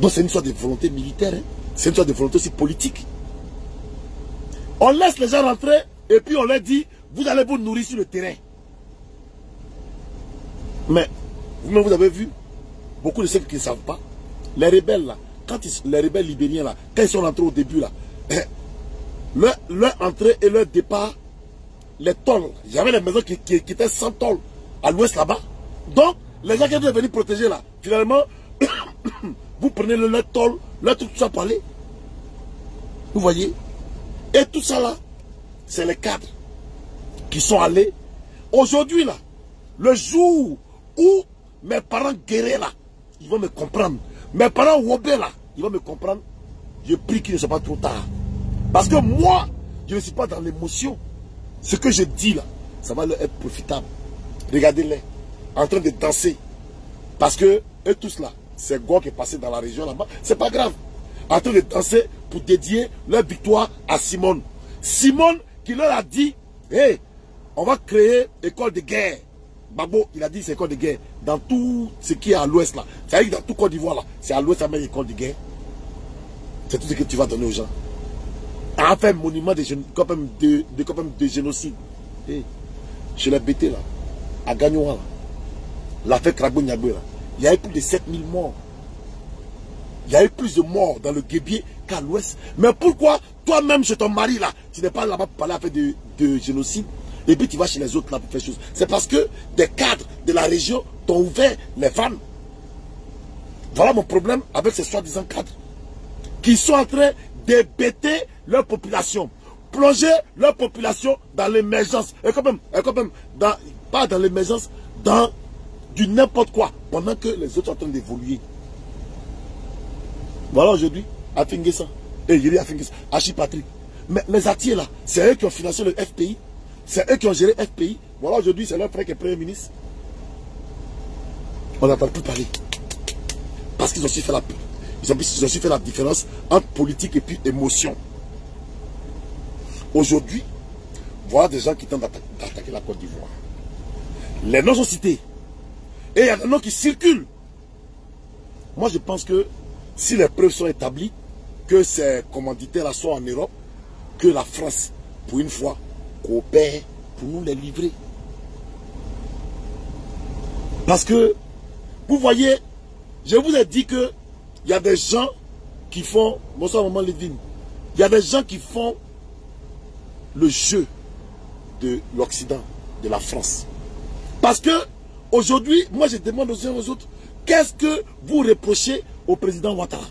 Donc c'est une sorte de volonté militaire, hein. c'est une sorte de volonté aussi politique. On laisse les gens rentrer et puis on leur dit, vous allez vous nourrir sur le terrain. Mais, vous-même vous avez vu, beaucoup de ceux qui ne savent pas, les rebelles là, quand ils- les rebelles libériens là, quand ils sont rentrés au début là, leur, leur entrée et leur départ, les tôles, il y avait les maisons qui, étaient sans tôles à l'ouest là-bas. Donc, les gens qui étaient venus protéger là, finalement, vous prenez le leur tôle, leur tout ça pour aller. Vous voyez? Et tout ça là, c'est les cadres qui sont allés. Aujourd'hui là, le jour où mes parents guéraient là, ils vont me comprendre. Mes parents wobé là, ils vont me comprendre. Je prie qu'il ne soit pas trop tard. Parce que moi, je ne suis pas dans l'émotion. Ce que je dis là, ça va leur être profitable. Regardez-les, en train de danser. Parce que eux tous là, c'est Gwa qui est passé dans la région là-bas, c'est pas grave. En train de danser pour dédier leur victoire à Simone. Simone qui leur a dit, hé, on va créer école de guerre. Babo, il a dit c'est école de guerre. Dans tout ce qui est à l'ouest là, c'est-à-dire dans tout Côte d'Ivoire là, c'est à l'ouest la même école de guerre. C'est tout ce que tu vas donner aux gens. fait un monument de, de, de, de génocide. Et, chez les BT là, à Gagnoa, l'affaire Krabo là, il y a eu plus de 7000 morts. Il y a eu plus de morts dans le Guébier qu'à l'ouest. Mais pourquoi toi-même, chez ton mari là, tu n'es pas là-bas pour parler affaire de, de génocide? Et puis tu vas chez les autres là pour faire chose. C'est parce que des cadres de la région t'ont ouvert les vannes. Voilà mon problème avec ces soi-disant cadres qui sont en train d'ébêter leur population, plonger leur population dans l'émergence. Et quand même, et quand même dans, pas dans l'émergence, dans du n'importe quoi, pendant que les autres sont en train d'évoluer. Voilà aujourd'hui, à Fingessa, et Yeri à Fingessa, Hachi Patrick. Mais les Atiers là, c'est eux qui ont financé le FPI, c'est eux qui ont géré FPI. Voilà aujourd'hui, c'est leur frère qui est Premier ministre. On n'entend plus parler. Parce qu'ils ont su faire la ils ont, su faire la différence entre politique et puis émotion. Aujourd'hui, voilà des gens qui tentent d'attaquer la Côte d'Ivoire. Les noms sont cités. Et il y a des noms qui circulent. Moi, je pense que si les preuves sont établies, que ces commanditaires-là sont en Europe, que la France, pour une fois, coopère pour nous les livrer. Parce que, vous voyez, je vous ai dit que il y a des gens qui font, bonsoir maman Lévin, il y a des gens qui font le jeu de l'Occident, de la France. Parce que aujourd'hui, moi je demande aux uns aux autres, qu'est-ce que vous reprochez au président Ouattara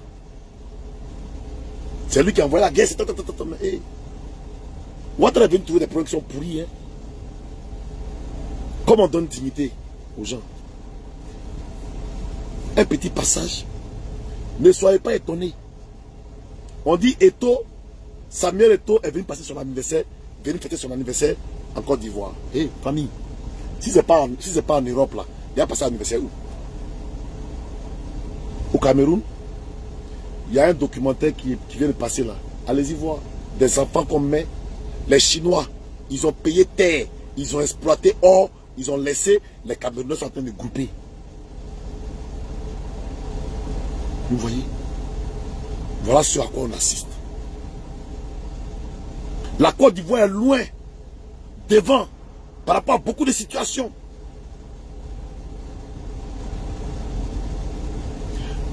C'est lui qui a envoyé la guerre. Ouattara est venu trouver des problèmes qui. Hein? Comment on donne dignité aux gens? Un petit passage. Ne soyez pas étonnés. On dit Eto, Samuel Eto est venu passer son anniversaire, venu fêter son anniversaire en Côte d'Ivoire. Hé, hey, famille, si ce n'est pas, si pas en Europe, là, il a passé l'anniversaire où? Au Cameroun, il y a un documentaire qui, qui vient de passer là. Allez-y voir. Des enfants qu'on met. Les Chinois, ils ont payé terre, ils ont exploité or, ils ont laissé les Camerounais sont en train de grouper. Vous voyez? Voilà ce à quoi on assiste. La Côte d'Ivoire est loin devant par rapport à beaucoup de situations.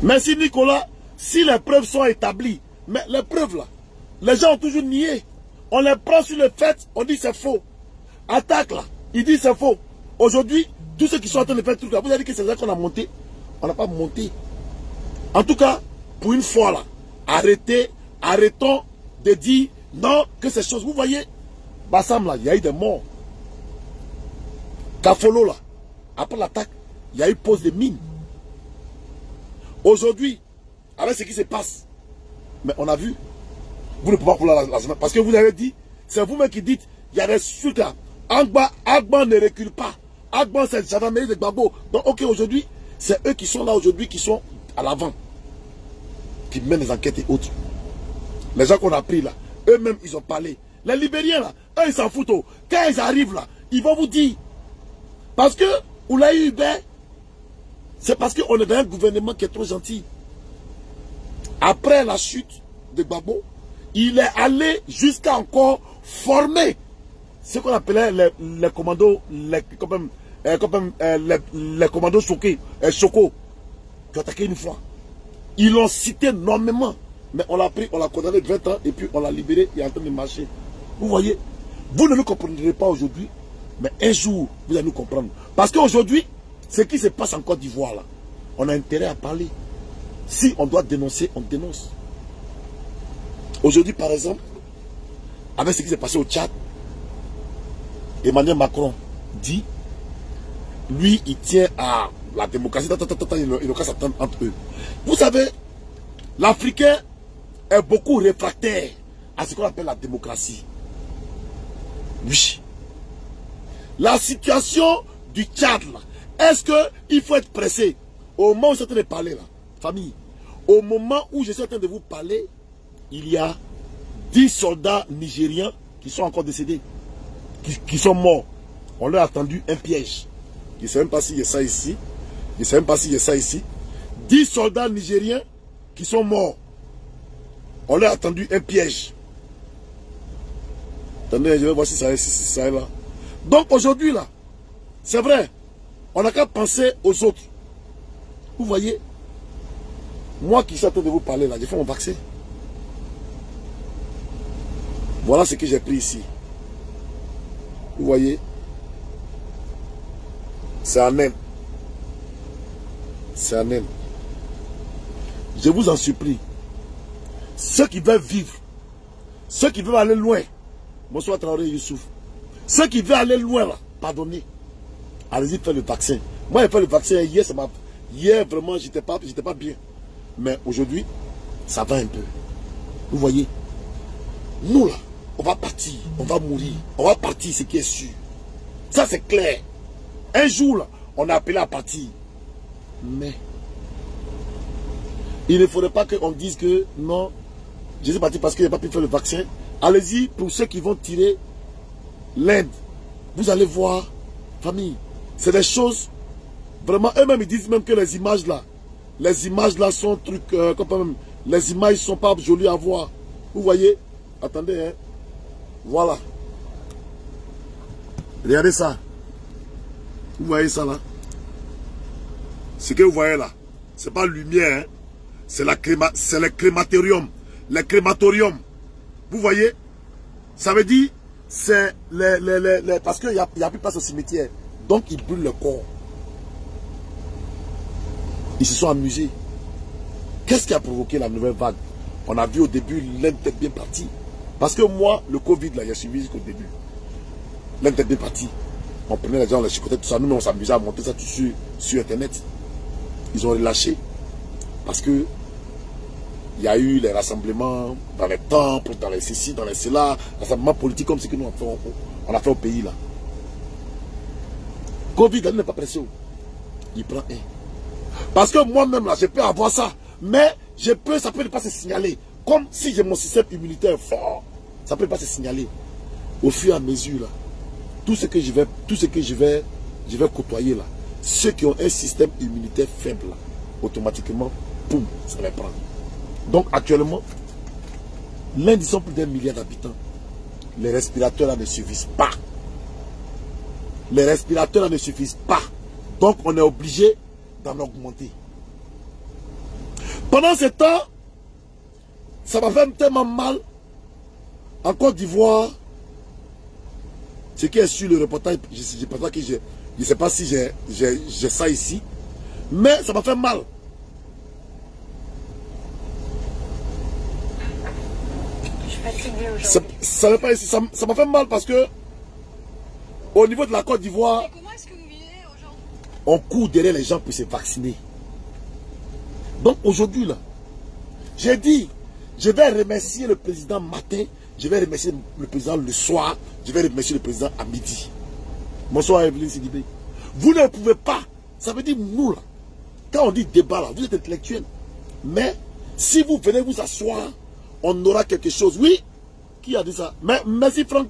Merci Nicolas. Si les preuves sont établies, mais les preuves là, les gens ont toujours nié. On les prend sur le fait, on dit c'est faux. Attaque là, il dit c'est faux. Aujourd'hui, tous ceux qui sont en train de faire truc là, vous avez dit que c'est là qu'on a monté. On n'a pas monté. En tout cas, pour une fois là, arrêtez, arrêtons de dire non que ces choses. Vous voyez, Bassam là, il y a eu des morts. Cafolo là, après l'attaque, il y a eu pose de mines. Aujourd'hui, avec ce qui se passe, mais on a vu, vous ne pouvez pas la, la, parce que vous avez dit, c'est vous-même qui dites, il y a des suites là. Agba, ne recule pas. Agba, c'est le gendarmerie de Gbagbo. Donc, ok, aujourd'hui, c'est eux qui sont là aujourd'hui, qui sont à l'avant, qui mènent les enquêtes et autres. Les gens qu'on a pris là, eux-mêmes, ils ont parlé. Les Libériens là, eux, ils s'en foutent. Quand ils arrivent là, ils vont vous dire. Parce que, Oulaï Hubert, c'est parce qu'on est dans un gouvernement qui est trop gentil. Après la chute de Gbagbo, il est allé jusqu'à encore former ce qu'on appelait les, commandos, euh, euh, les, les, commandos choqués, Choco, qui ont attaqué une fois. Ils l'ont cité normalement. Mais on l'a pris, on l'a condamné 20 ans et puis on l'a libéré, il est en train de marcher. Vous voyez, vous ne le comprendrez pas aujourd'hui, mais un jour, vous allez nous comprendre. Parce qu'aujourd'hui, ce qui se passe en Côte d'Ivoire, là, on a intérêt à parler. Si on doit dénoncer, on dénonce. Aujourd'hui, par exemple, avec ce qui s'est passé au Tchad, Emmanuel Macron dit, lui, il tient à la démocratie, il ne s'attendre entre eux. Vous savez, l'Africain est beaucoup réfractaire à ce qu'on appelle la démocratie. Oui. La situation du Tchad, est-ce qu'il faut être pressé? Au moment où je suis en train de parler, là, famille, au moment où je suis en train de vous parler, il y a 10 soldats nigériens qui sont encore décédés, qui, sont morts. On leur a attendu un piège. Je ne sais même pas s'il y a ça ici. Je ne sais même pas s'il y a ça ici. 10 soldats nigériens qui sont morts. On leur a attendu un piège. Attendez, je vais voir si ça est, si ça est là. Donc aujourd'hui, là, c'est vrai, on n'a qu'à penser aux autres. Vous voyez, moi qui suis en train de vous parler là, j'ai fait mon vaccin. Voilà ce que j'ai pris ici. Vous voyez? C'est un Inde. C'est un. Je vous en supplie. Ceux qui veulent vivre, ceux qui veulent aller loin, bonsoir Traoré Youssouf, ceux qui veulent aller loin là, pardonnez, allez-y faire le vaccin. Moi j'ai fait le vaccin hier. Hier vraiment j'étais pas, pas bien. Mais aujourd'hui, ça va un peu. Vous voyez? Nous là, on va partir, on va mourir, on va partir, ce qui est sûr. Ça c'est clair. Un jour on a appelé à partir. Mais il ne faudrait pas qu'on dise que non, je suis parti parce qu'il n'a pas pu faire le vaccin. Allez-y pour ceux qui vont tirer l'Inde. Vous allez voir, famille, c'est des choses, vraiment, eux-mêmes ils disent même que les images là, les images là sont trucs, euh, même, les images sont pas jolies à voir. Vous voyez? Attendez, hein. Voilà. Regardez ça. Vous voyez ça là Ce que vous voyez là, c'est pas lumière, hein? c'est le crématorium. Le crématorium. Vous voyez? Ça veut dire, c'est les, les, parce qu'il n'y a, y a plus place au cimetière. Donc ils brûlent le corps. Ils se sont amusés. Qu'est-ce qui a provoqué la nouvelle vague? On a vu au début, l'Inde était bien partie. Parce que moi, le Covid, là, j'ai suivi jusqu'au début. L'Inde était bien partie. On prenait les gens, on les chicotait, tout ça. Nous, on s'amusait à monter ça tout sur, sur Internet. Ils ont relâché. Parce que il y a eu les rassemblements dans les temples, dans les ceci, dans les cela, rassemblements politiques comme ce que nous on fait au pays là. Covid, elle n'est pas pressé. Il prend un. Parce que moi-même là, je peux avoir ça. Mais je peux, ça peut ne pas se signaler. Comme si j'ai mon système immunitaire fort. Ça peut ne pas se signaler. Au fur et à mesure là, tout ce que je vais, tout ce que je vais, je vais côtoyer là, ceux qui ont un système immunitaire faible là, automatiquement, boum, ça les prend. Donc actuellement, ils sont plus d'un milliard d'habitants. Les respirateurs là ne suffisent pas. Les respirateurs là ne suffisent pas. Donc on est obligé d'en augmenter. Pendant ce temps, ça m'a fait tellement mal en Côte d'Ivoire. Ce qui est sur le reportage, je ne je, sais pas si j'ai ça ici, mais ça m'a fait mal. Ça m'a pas, ça, ça fait mal parce que au niveau de la Côte d'Ivoire, on court derrière les gens pour se vacciner. Donc aujourd'hui, là, j'ai dit, je vais remercier le président matin, je vais remercier le président le soir, je vais remercier le président à midi. Bonsoir Evelyne Sidibé. Vous ne pouvez pas, ça veut dire nous là, quand on dit débat là, vous êtes intellectuel. Mais si vous venez vous asseoir, on aura quelque chose. Oui, qui a dit ça? Mais merci Franck.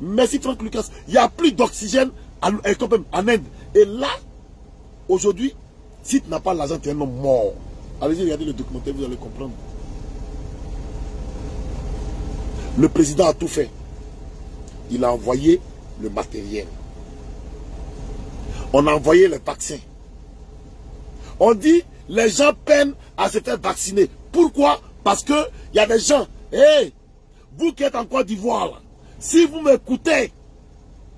Merci Franck Lucas. Il n'y a plus d'oxygène en, en Inde. Et là, aujourd'hui, si tu n'as pas l'argent, tu es un homme mort. Allez-y, regardez le documentaire, vous allez comprendre. Le président a tout fait. Il a envoyé le matériel. On a envoyé les vaccins. On dit, les gens peinent à se faire vacciner. Pourquoi? Parce qu'il y a des gens, vous qui êtes en Côte d'Ivoire, si vous m'écoutez,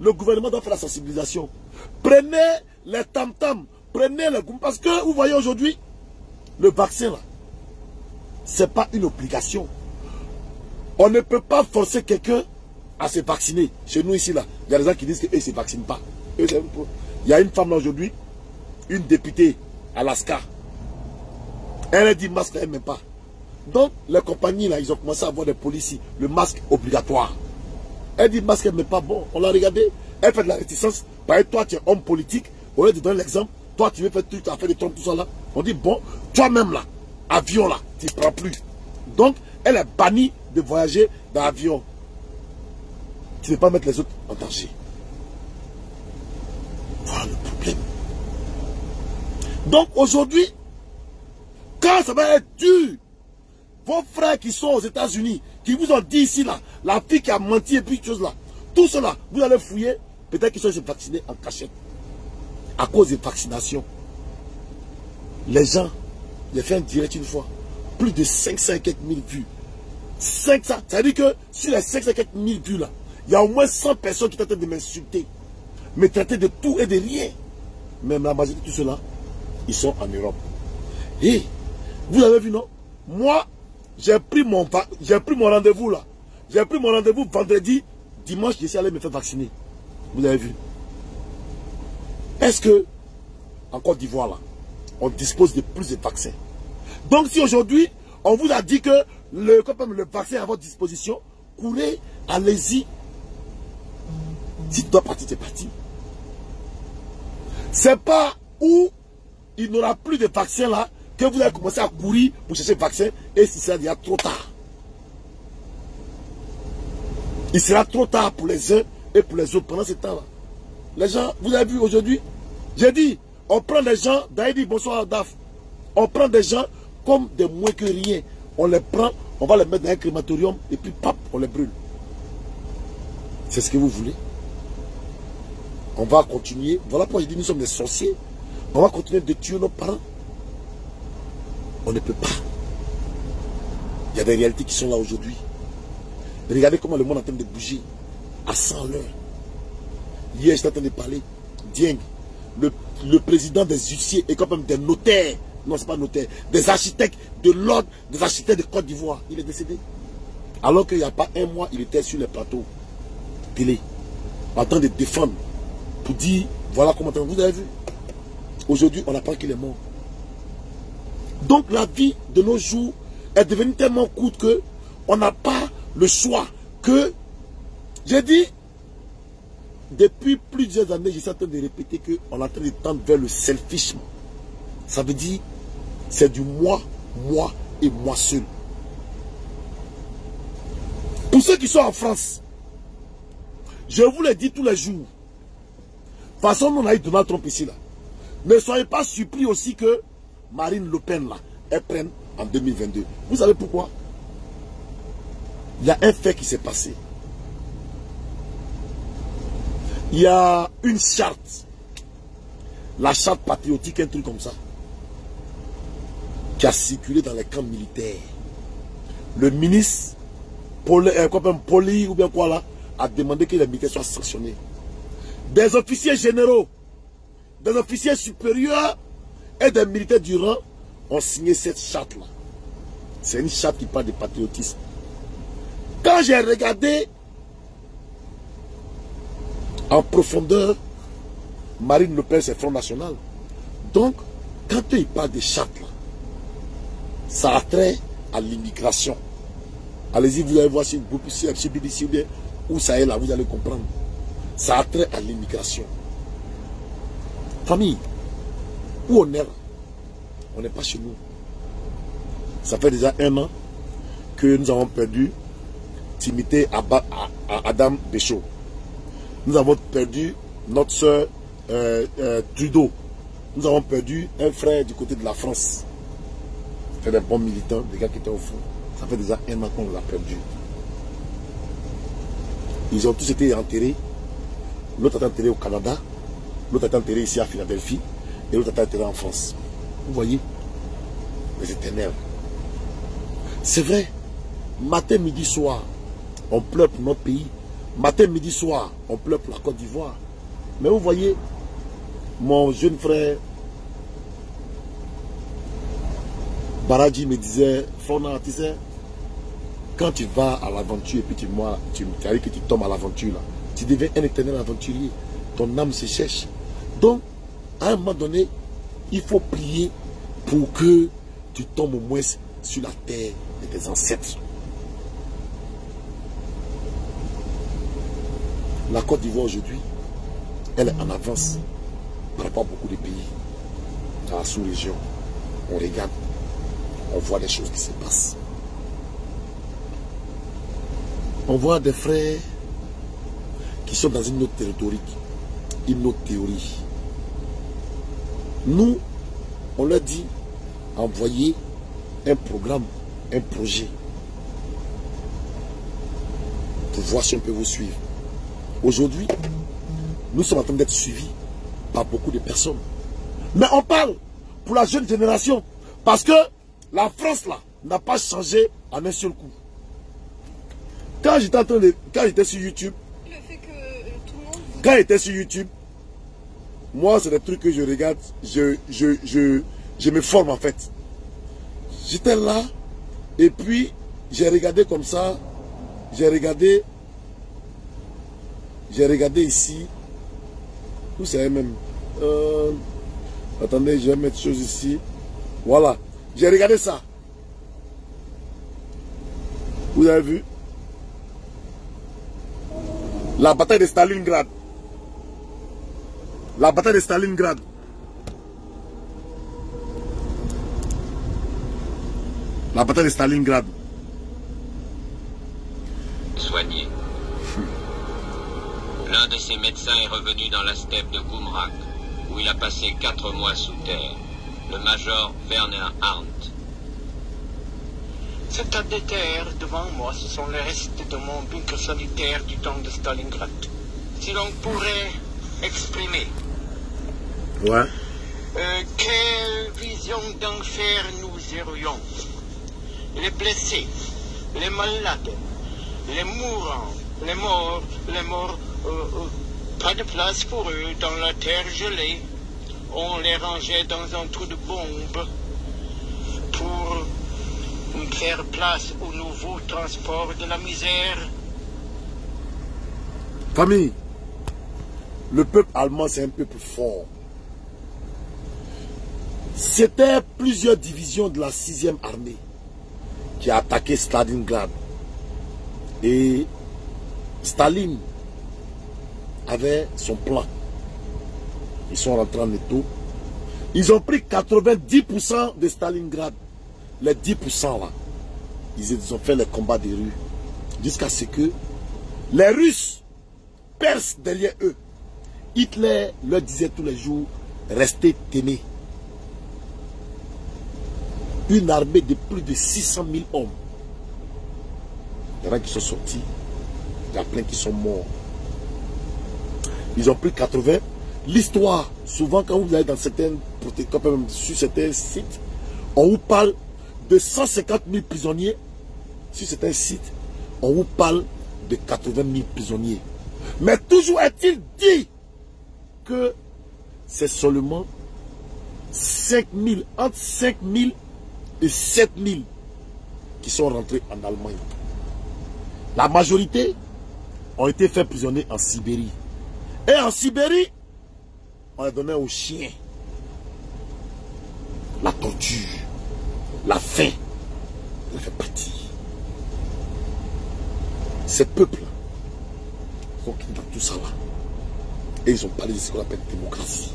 le gouvernement doit faire la sensibilisation. Prenez les tam-tams, prenez les Parce que vous voyez aujourd'hui, le vaccin, ce n'est pas une obligation. On ne peut pas forcer quelqu'un à se vacciner. Chez nous ici, là, il y a des gens qui disent qu'ils ne se vaccinent pas. Il y a une femme là aujourd'hui, une députée, Alaska. Elle a dit masque, elle n'aime pas. Donc, les compagnies, là, ils ont commencé à avoir des policiers, le masque obligatoire. Elle dit masque, mais pas bon. On l'a regardé. Elle fait de la réticence. Par exemple, toi, tu es homme politique. Au lieu de donner l'exemple, toi, tu veux faire tout, tu as fait des trompes, tout ça là. On dit, bon, toi-même là, avion là, tu ne prends plus. Donc, elle est bannie de voyager dans l'avion. Tu ne veux pas mettre les autres en danger. Voilà le problème. Donc, aujourd'hui, quand ça va être dur vos frères qui sont aux États-Unis, qui vous ont dit ici, là, la fille qui a menti et puis chose là, tout cela, vous allez fouiller, peut-être qu'ils sont vaccinés en cachette. À cause des vaccinations. Les gens, j'ai fait un direct une fois, plus de 500 000 vues. 500, ça veut dire que sur les 500 000 vues là, il y a au moins 100 personnes qui tentent de m'insulter, me traiter de tout et de rien. Même la majorité de tout cela, ils sont en Europe. Et vous avez vu, non? Moi, j'ai pris mon, mon rendez-vous là. J'ai pris mon rendez-vous vendredi. Dimanche, je suis allé me faire vacciner. Vous avez vu Est-ce que, en Côte d'Ivoire là, on dispose de plus de vaccins? Donc si aujourd'hui, on vous a dit que le, le vaccin à votre disposition, courez, allez-y. Si tu dois partir, tu es parti. C'est pas où il n'aura plus de vaccins là que vous allez commencer à courir pour chercher le vaccin et si ça déjà trop tard. Il sera trop tard pour les uns et pour les autres pendant ce temps-là. Les gens, vous avez vu aujourd'hui, j'ai dit, on prend les gens, d'ailleurs bonsoir Daf, on prend des gens comme des moins que rien. On les prend, on va les mettre dans un crématorium et puis pap, on les brûle. C'est ce que vous voulez. On va continuer. Voilà pourquoi je dis nous sommes des sorciers. On va continuer de tuer nos parents. On ne peut pas. Il y a des réalités qui sont là aujourd'hui. Regardez comment le monde est en train de bouger à 100 l'heure. Hier, j'étais en train de parler. Dieng, le, le, président des huissiers et quand même des notaires, non, c'est pas notaire, des architectes de l'ordre, des architectes de Côte d'Ivoire, il est décédé. Alors qu'il n'y a pas un mois, il était sur les plateaux télé, en train de défendre, pour dire, voilà comment vous avez vu. Aujourd'hui, on apprend qu'il est mort. Donc la vie de nos jours est devenue tellement courte que on n'a pas le choix. Que j'ai dit, depuis plusieurs années, je suis en train de répéter qu'on est en train de tendre vers le selfisme. Ça veut dire, c'est du moi, moi et moi seul. Pour ceux qui sont en France, je vous le dis tous les jours. De toute façon, on a eu Donald Trump ici là. Ne soyez pas surpris aussi que Marine Le Pen, là, elle prenne en 2022. Vous savez pourquoi? Il y a un fait qui s'est passé. Il y a une charte, la charte patriotique, un truc comme ça, qui a circulé dans les camps militaires. Le ministre, Poli, euh, Poli ou bien quoi là, a demandé que les militaires soient sanctionnés. Des officiers généraux des officiers supérieurs et des militaires du rang ont signé cette charte-là. C'est une charte qui parle de patriotisme. Quand j'ai regardé en profondeur Marine Le Pen, c'est Front National. Donc, quand il parle de charte, là, ça a trait à l'immigration. Allez-y, vous allez voir si vous si BBC ou bien où ça est là, vous allez comprendre. Ça a trait à l'immigration. Famille, où on est là? On n'est pas chez nous. Ça fait déjà un an que nous avons perdu Timité à, Adam Béchaud. Nous avons perdu notre soeur euh, euh, Trudeau. Nous avons perdu un frère du côté de la France. C'est des bons militants, des gars qui étaient au fond. Ça fait déjà un an qu'on l'a perdu. Ils ont tous été enterrés. L'autre est enterré au Canada l'autre est enterré ici à Philadelphie, et l'autre est enterré en France. Vous voyez? Les éternels. C'est vrai, matin, midi, soir, on pleure pour notre pays. Matin, midi, soir, on pleure pour la Côte d'Ivoire. Mais vous voyez, mon jeune frère Baradji me disait, Fona, tu sais, quand tu vas à l'aventure et puis tu, moi, tu, tu que tu tombes à l'aventure, là, tu deviens un éternel aventurier. Ton âme se cherche. Donc, à un moment donné, il faut prier pour que tu tombes au moins sur la terre de tes ancêtres. La Côte d'Ivoire aujourd'hui, elle est en avance par rapport à beaucoup de pays dans la sous-région. On regarde, on voit des choses qui se passent. On voit des frères qui sont dans une autre territoire, une autre théorie. Nous, on leur dit, envoyer un programme, un projet. pour voir si on peut vous suivre. Aujourd'hui, nous sommes en train d'être suivis par beaucoup de personnes. Mais on parle pour la jeune génération. Parce que la France, là, n'a pas changé en un seul coup. Quand j'étais quand sur YouTube, Le fait que euh, tout le monde vous quand j'étais sur YouTube, moi, c'est des trucs que je regarde, je, je, je, je me forme en fait. J'étais là, et puis j'ai regardé comme ça, j'ai regardé, j'ai regardé ici, vous savez même, euh, attendez, je vais mettre chose ici, voilà, j'ai regardé ça. Vous avez vu? La bataille de Stalingrad. La bataille de Stalingrad. La bataille de Stalingrad. soigné. L'un de ses médecins est revenu dans la steppe de Gumrak, où il a passé quatre mois sous terre. Le major Werner Arndt. Cette tas de terre devant moi, ce sont les restes de mon bunker sanitaire du temps de Stalingrad. Si l'on pourrait exprimer Ouais. euh, quelle vision d'enfer nous aurions? Les blessés, les malades, les mourants, les morts, les morts, euh, euh, pas de place pour eux dans la terre gelée. On les rangeait dans un trou de bombe pour faire place au nouveau transport de la misère. Famille, le peuple allemand, c'est un peuple fort. C'était plusieurs divisions de la 6e armée qui a attaqué Stalingrad. Et Staline avait son plan. Ils sont rentrés en étau. Ils ont pris 90% de Stalingrad. Les 10% là, ils ont fait les combats des rues. Jusqu'à ce que les Russes percent derrière eux. Hitler leur disait tous les jours, restez ténés. Une armée de plus de 600 000 hommes. Il y en a qui sont sortis. Il y a plein qui sont morts. Ils ont pris 80. L'histoire, souvent quand vous allez dans certains, sur certains sites, on vous parle de 150 000 prisonniers. Sur certains sites, on vous parle de 80 000 prisonniers. Mais toujours est-il dit que c'est seulement 5 000, entre 5 000 et 7 000 qui sont rentrés en Allemagne. La majorité ont été faits prisonniers en Sibérie. Et en Sibérie, on les donnait aux chiens. La torture, la faim, ça fait partie. Ces peuples sont dans tout ça là. Et ils ont parlé de ce qu'on appelle démocratie.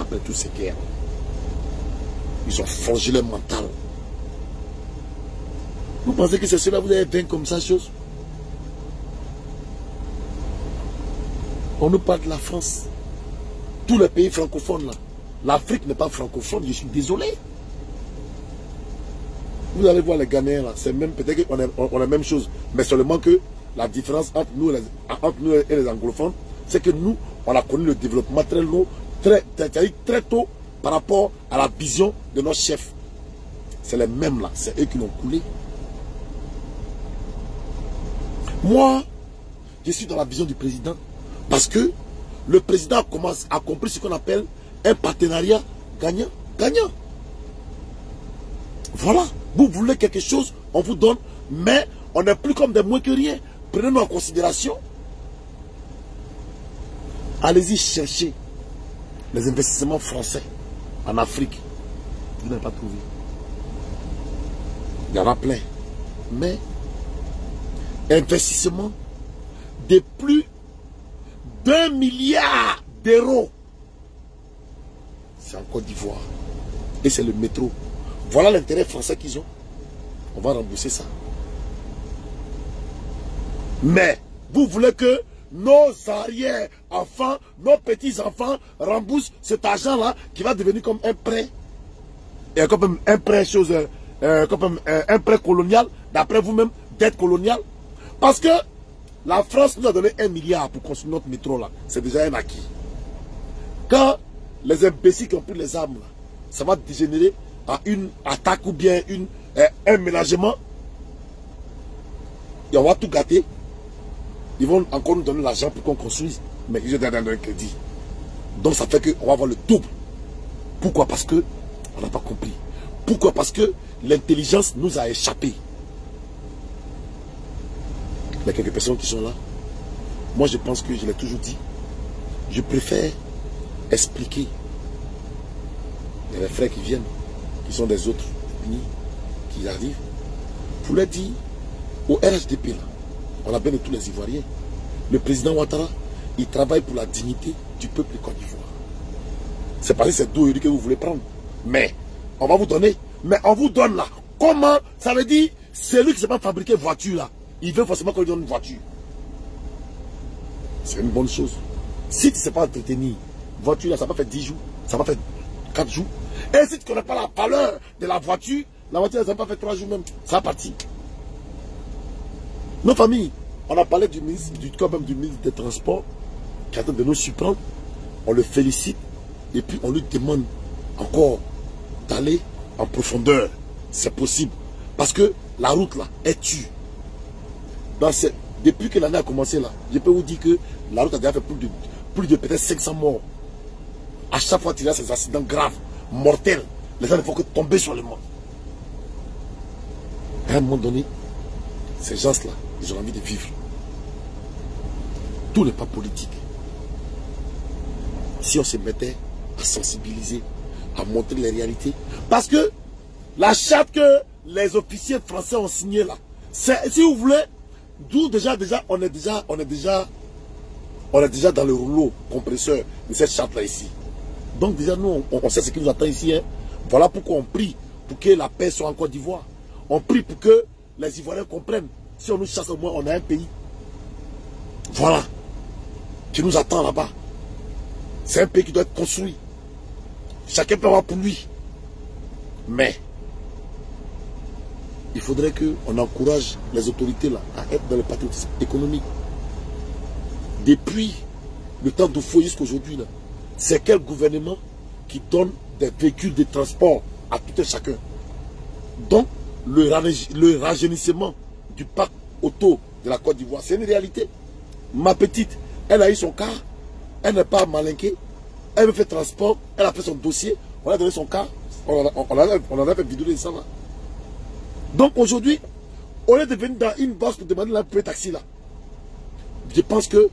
Après toutes ces guerres. Ils ont forgé leur mental. Vous pensez que c'est cela vous avez vaincu comme ça chose? On nous parle de la France. Tous les pays francophones là. L'Afrique n'est pas francophone, je suis désolé. Vous allez voir les Ghanéens là, c'est même peut-être qu'on a, la même chose, mais seulement que la différence entre nous, et les, anglophones, c'est que nous, on a connu le développement très long, très tôt par rapport à la vision de nos chefs. C'est les mêmes là, c'est eux qui l'ont coulé. Moi, je suis dans la vision du président parce que le président commence à compris ce qu'on appelle un partenariat gagnant-gagnant. Voilà, vous voulez quelque chose, on vous donne, mais on n'est plus comme des moins que rien. Prenez-nous en considération. Allez-y chercher les investissements français en Afrique. Vous n'avez pas trouvé. Il y en a plein. Mais investissement de plus d'un milliard d'euros. C'est en Côte d'Ivoire. Et c'est le métro. Voilà l'intérêt français qu'ils ont. On va rembourser ça. Mais vous voulez que nos arrière-enfants, nos petits-enfants remboursent cet argent-là qui va devenir comme un prêt. Et comme un prêt euh, un, un prêt colonial, d'après vous-même, dette coloniale. Parce que La France nous a donné un milliard pour construire notre métro là. C'est déjà un acquis. Quand les imbéciles qui ont pris les armes là, ça va dégénérer à une attaque ou bien une, euh, un ménagement. Et on va tout gâter. Ils vont encore nous donner l'argent pour qu'on construise. Mais ils ont donné un crédit. Donc ça fait qu'on va avoir le double. Pourquoi? Parce que on n'a pas compris. Pourquoi? Parce que l'intelligence nous a échappé. Y a quelques personnes qui sont là. Moi, je pense que je l'ai toujours dit. Je préfère expliquer. Il y a des frères qui viennent, qui sont des autres qui arrivent, pour leur dire au RHDP, là, on a bien de tous les Ivoiriens. Le président Ouattara, il travaille pour la dignité du peuple de Côte d'Ivoire. C'est parce que c'est d'où que vous voulez prendre. Mais on va vous donner. Mais on vous donne là. Comment Ça veut dire, c'est lui qui ne sait pas fabriquer voiture là. Il veut forcément qu'on lui donne une voiture. C'est une bonne chose. Si tu ne sais pas entretenir, voiture là, ça va faire 10 jours, ça va faire 4 jours. Et si tu ne connais pas la valeur de la voiture, la voiture, ça va pas faire 3 jours même. Ça va partir. Nos familles, on a parlé du ministre, du, quand même du ministre des Transports, qui attend de nous surprendre. On le félicite. Et puis on lui demande encore d'aller en profondeur. C'est possible. Parce que la route là est tue. Depuis que l'année a commencé là, je peux vous dire que la route a déjà fait plus de, plus de peut-être 500 morts. À chaque fois qu'il y a ces accidents graves, mortels, les gens ne font que tomber sur le monde. À un moment donné, ces gens-là, ils ont envie de vivre. Tout n'est pas politique. Si on se mettait à sensibiliser, à montrer les réalités. Parce que la charte que les officiers français ont signée là, si vous voulez, d'où déjà, déjà, on est déjà, on est déjà, on est déjà dans le rouleau compresseur de cette charte là ici. Donc déjà, nous, on, sait ce qui nous attend ici. Hein. Voilà pourquoi on prie pour que la paix soit en Côte d'Ivoire. On prie pour que les Ivoiriens comprennent. Si on nous chasse au moins, on a un pays. Voilà. Qui nous attend là-bas. C'est un pays qui doit être construit. Chacun peut avoir pour lui. Mais, il faudrait qu'on encourage les autorités à être dans le patriotisme économique. Depuis le temps de jusqu'à jusqu'aujourd'hui, c'est quel gouvernement qui donne des véhicules de transport à tout et chacun? Donc, le, rajeunissement du parc auto de la Côte d'Ivoire, c'est une réalité. Ma petite, elle a eu son car, elle n'est pas malinquée, elle me fait transport, elle a fait son dossier, on a donné son cas, on, en a fait vidéo de ça là. Donc aujourd'hui, au lieu de venir dans une box pour demander un peu taxi là, je pense que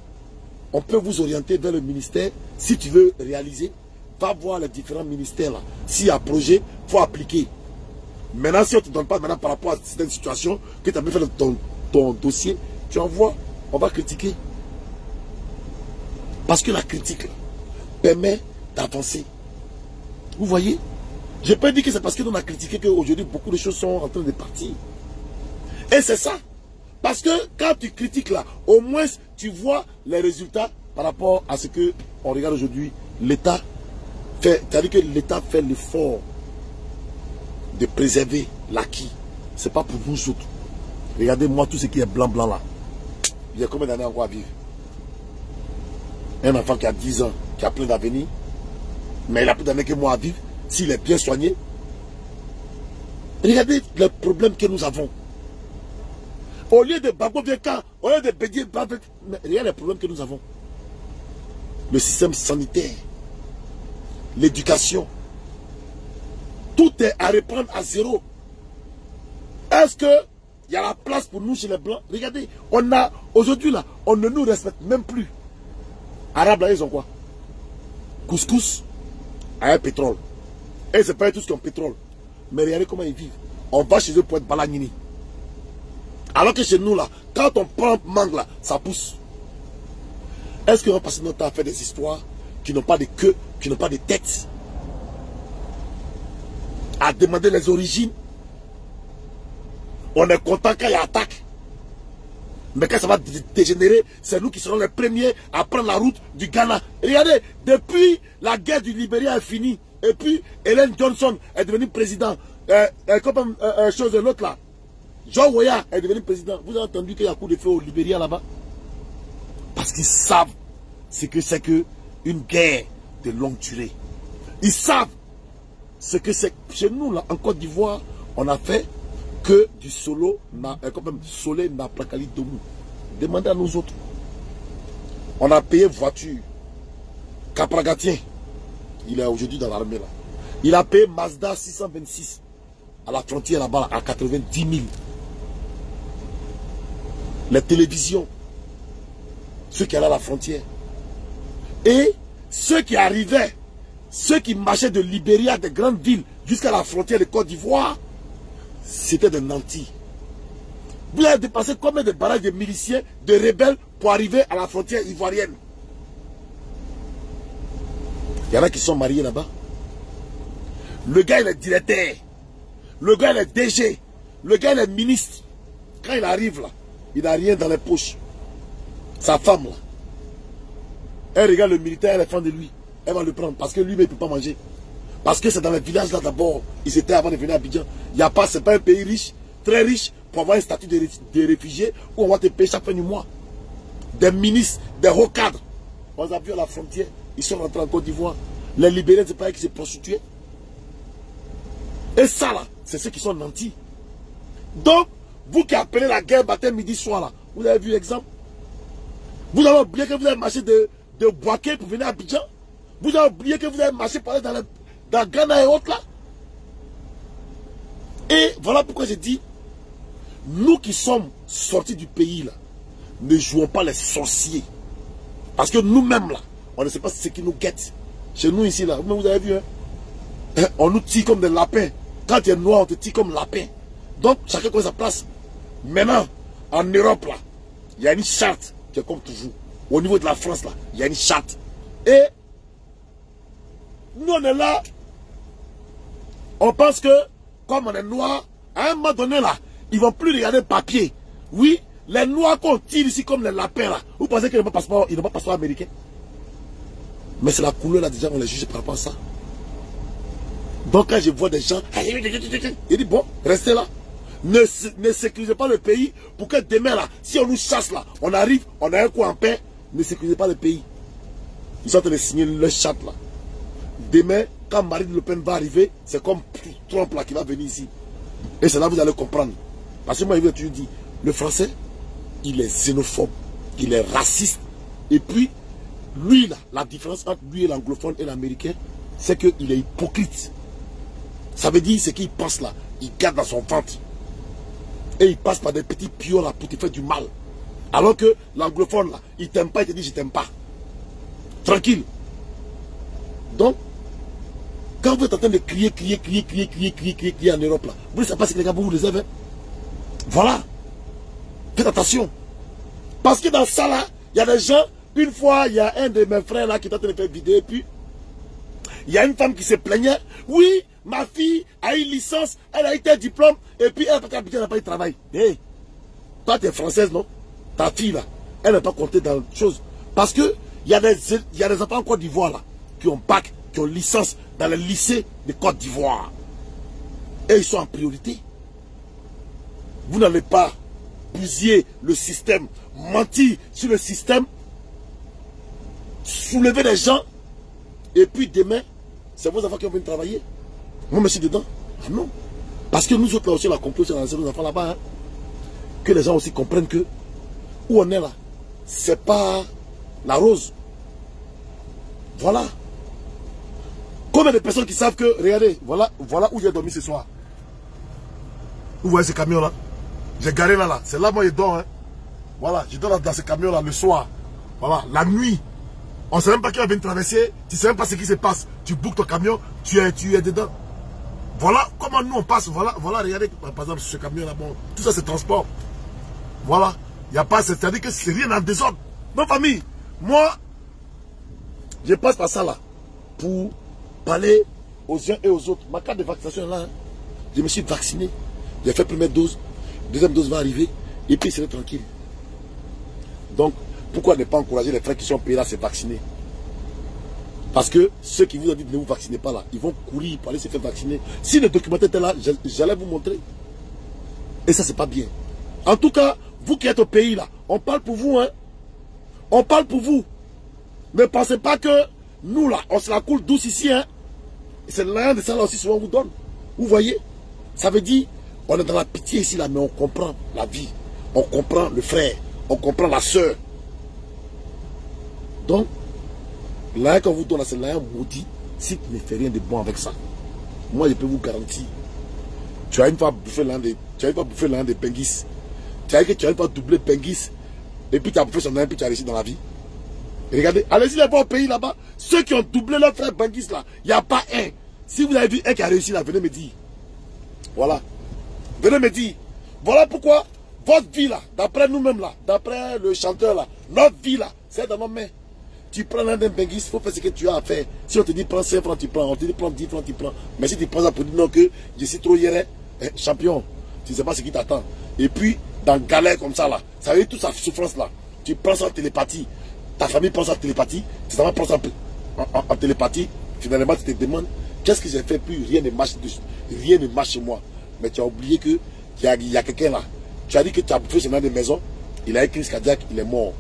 on peut vous orienter vers le ministère. Si tu veux réaliser, va voir les différents ministères là. S'il y a un projet, il faut appliquer. Maintenant, si on ne te donne pas maintenant par rapport à cette situation, que tu as bien fait ton dossier, tu envoies, on va critiquer. Parce que la critique, permet d'avancer. Vous voyez? Je peux dire que c'est parce nous a critiqué qu'aujourd'hui beaucoup de choses sont en train de partir. Et c'est ça. Parce que quand tu critiques là, au moins tu vois les résultats par rapport à ce que on regarde aujourd'hui. L'État fait, c'est-à-dire que l'État fait l'effort de préserver l'acquis. Ce n'est pas pour nous autres. Regardez-moi tout ce qui est blanc blanc là. Il y a combien d'années encore à vivre? Un enfant qui a 10 ans, qui a plein d'avenir, mais il a plus d'années que moi à vivre, s'il est bien soigné. Regardez le problème que nous avons. Au lieu de Babo au lieu de Bédier mais regardez les problèmes que nous avons. Le système sanitaire, l'éducation, tout est à reprendre à zéro. Est-ce que il y a la place pour nous chez les Blancs? Regardez, on a, aujourd'hui là, on ne nous respecte même plus. Arabes là, ils ont quoi? Couscous à pétrole. Et c'est pas tous qui ont pétrole. Mais regardez comment ils vivent. On va chez eux pour être balagnini. Alors que chez nous, là, quand on prend mangue, là, ça pousse. Est-ce qu'on va passer notre temps à faire des histoires qui n'ont pas de queue, qui n'ont pas de tête? À demander les origines? On est content quand il y a attaque. Mais quand ça va dégénérer, c'est nous qui serons les premiers à prendre la route du Ghana. Regardez, depuis la guerre du Libéria est finie, et puis Hélène Johnson est devenue président. Euh, euh, comme euh, chose de l'autre là, John Weah est devenu président. Vous avez entendu qu'il y a coup de feu au Libéria là-bas? Parce qu'ils savent ce que c'est que une guerre de longue durée. Ils savent ce que c'est. Chez nous, là, en Côte d'Ivoire, on a fait que du solo, na, euh, comme même soleil n'a placali de nous. Demandez à nous autres. On a payé voiture. Capragatien, il est aujourd'hui dans l'armée là. Il a payé Mazda 626 à la frontière là-bas à 90 000. Les télévisions, ceux qui allaient à la frontière. Et ceux qui arrivaient, ceux qui marchaient de Libéria, des grandes villes, jusqu'à la frontière de Côte d'Ivoire, c'était des nantis. Vous avez dépassé combien de barrages de miliciens, de rebelles pour arriver à la frontière ivoirienne? Il y en a qui sont mariés là-bas. Le gars, il est directeur. Le gars, il est DG. Le gars, il est ministre. Quand il arrive là, il n'a rien dans les poches. Sa femme là. Elle regarde le militaire, elle est fan de lui. Elle va le prendre parce que lui-même ne peut pas manger. Parce que c'est dans les villages là d'abord. Ils étaient avant de venir à Abidjan. Il n'y a pas, pas un pays riche, très riche, pour avoir un statut de, de réfugié où on va te payer chaque fin du mois. Des ministres, des hauts cadres. On les a vus à la frontière. Ils sont rentrés en Côte d'Ivoire. Les libérés, c'est pas eux qui s'est prostitués. Et ça là, c'est ceux qui sont nantis. Donc, vous qui appelez la guerre baptême midi soir là, vous avez vu l'exemple? Vous avez oublié que vous avez marché de, de Boaké pour venir à Abidjan? Vous avez oublié que vous avez marché aller dans, le, dans Ghana et autres là? Et voilà pourquoi j'ai dit, nous qui sommes sortis du pays là, ne jouons pas les sorciers. Parce que nous-mêmes là, on ne sait pas ce qui nous guette. Chez nous ici là, vous avez vu, hein? on nous tire comme des lapins. Quand tu es noir, on te tire comme lapin. Donc, chacun connaît sa place. Maintenant, en Europe, là, il y a une charte qui est comme toujours. Au niveau de la France, là, il y a une charte. Et nous, on est là. On pense que, comme on est noir, à un moment donné, là, ils vont plus regarder le papier. Oui, les noirs qu'on tire ici comme les lapins, là, vous pensez qu'ils n'ont pas passeport, n'ont pas passeport américain? Mais c'est la couleur, là, déjà, on les juge par rapport à ça. Donc quand je vois des gens, il dit bon, restez là. Ne, ne sécurisez pas le pays pour que demain là, si on nous chasse là, on arrive, on a un coup en paix, ne sécurisez pas le pays. Ils sont en train de signer le chat là. Demain, quand Marine Le Pen va arriver, c'est comme Trump là qui va venir ici. Et c'est là que vous allez comprendre. Parce que moi, je toujours dit, le français, il est xénophobe, il est raciste. Et puis, lui là, la différence entre lui et l'anglophone et l'américain, c'est qu'il est hypocrite. Ça veut dire ce qu'il pense là, il garde dans son ventre. Et il passe par des petits pions là pour te faire du mal. Alors que l'anglophone là, il t'aime pas, il te dit je t'aime pas. Tranquille. Donc, quand vous êtes en train de crier, crier, crier, crier, crier, crier, crier, crier en Europe là, vous ne savez pas ce que les gars vous réservent. Voilà. Faites attention. Parce que dans ça là, il y a des gens, une fois, il y a un de mes frères là qui est en train de faire vidéo, et puis il y a une femme qui se plaignait. Oui, ma fille a une licence, elle a eu un diplôme, et puis elle n'a pas eu de travail. Hé, toi tu es française, non? Ta fille là, elle n'a pas compté dans la chose. Parce que il y, a des, y a des enfants en Côte d'Ivoire là, qui ont bac, qui ont licence dans le lycée de Côte d'Ivoire. Et ils sont en priorité. Vous n'allez pas bousiller le système, mentir sur le système, soulever les gens, et puis demain, c'est vos enfants qui vont venir travailler. Moi, je suis dedans. Ah non. Parce que nous autres, là aussi, on a compris, on a nos enfants là-bas. Hein. Que les gens aussi comprennent que où on est là, c'est pas la rose. Voilà. Combien de personnes qui savent que, regardez, voilà, voilà où j'ai dormi ce soir. Vous voyez ce camion-là J'ai garé là, là. C'est là, moi, je dors. Hein. Voilà, je dors dans ce camion-là le soir. Voilà, la nuit. On ne sait même pas qui va venir traverser. Tu ne sais même pas ce qui se passe. Tu boucles ton camion, tu es, tu es dedans. Voilà comment nous on passe. Voilà, voilà regardez, par exemple, ce camion là, bon, tout ça c'est transport. Voilà. Il n'y a pas, c'est-à-dire que c'est rien en désordre. Non, famille, moi, je passe par ça là pour parler aux uns et aux autres. Ma carte de vaccination là. Je me suis vacciné. J'ai fait première dose. Deuxième dose va arriver. Et puis, c'est tranquille. Donc, pourquoi ne pas encourager les frères qui sont payés là à se vacciner Parce que ceux qui vous ont dit de ne vous vacciner pas là, ils vont courir pour aller se faire vacciner. Si le documentaire était là, j'allais vous montrer. Et ça, c'est pas bien. En tout cas, vous qui êtes au pays là, on parle pour vous. Hein. On parle pour vous. Ne pensez pas que nous, là, on se la coule douce ici. Hein. C'est l'un de ça là aussi souvent on vous donne. Vous voyez? Ça veut dire, on est dans la pitié ici, là, mais on comprend la vie. On comprend le frère. On comprend la soeur. Donc, l'un qu'on vous donne, c'est l'un maudit si tu ne fais rien de bon avec ça. Moi, je peux vous garantir. Tu as une fois bouffé l'un des, tu as une fois bouffé l'un des pengis. Tu as que tu as une fois doublé pengis. Et puis tu as bouffé son et puis tu as réussi dans la vie. Regardez, allez-y voir au pays là-bas. Ceux qui ont doublé leur frère Bangis là, il n'y a pas un. Si vous avez vu un qui a réussi là, venez me dire. Voilà. Venez me dire. Voilà pourquoi votre vie là, d'après nous-mêmes là, d'après le chanteur là, notre vie là, c'est dans nos mains. Tu prends l'un d'un il faut faire ce que tu as à faire. Si on te dit prends 5 francs, tu prends. On te dit prends 10 francs, tu prends. Mais si tu prends ça pour dire non que je suis trop hier, eh, champion, tu ne sais pas ce qui t'attend. Et puis, dans galère comme ça là, ça veut dire toute sa souffrance là. Tu prends ça en télépathie ta famille pense en télépathie, tes enfants pensent en, en, télépathie, finalement tu te demandes qu'est-ce que j'ai fait, plus rien ne marche rien ne marche chez moi? Mais tu as oublié qu'il y a, y a quelqu'un là. Tu as dit que tu as bouffé chez des maisons, il a une crise cardiaque, il est mort.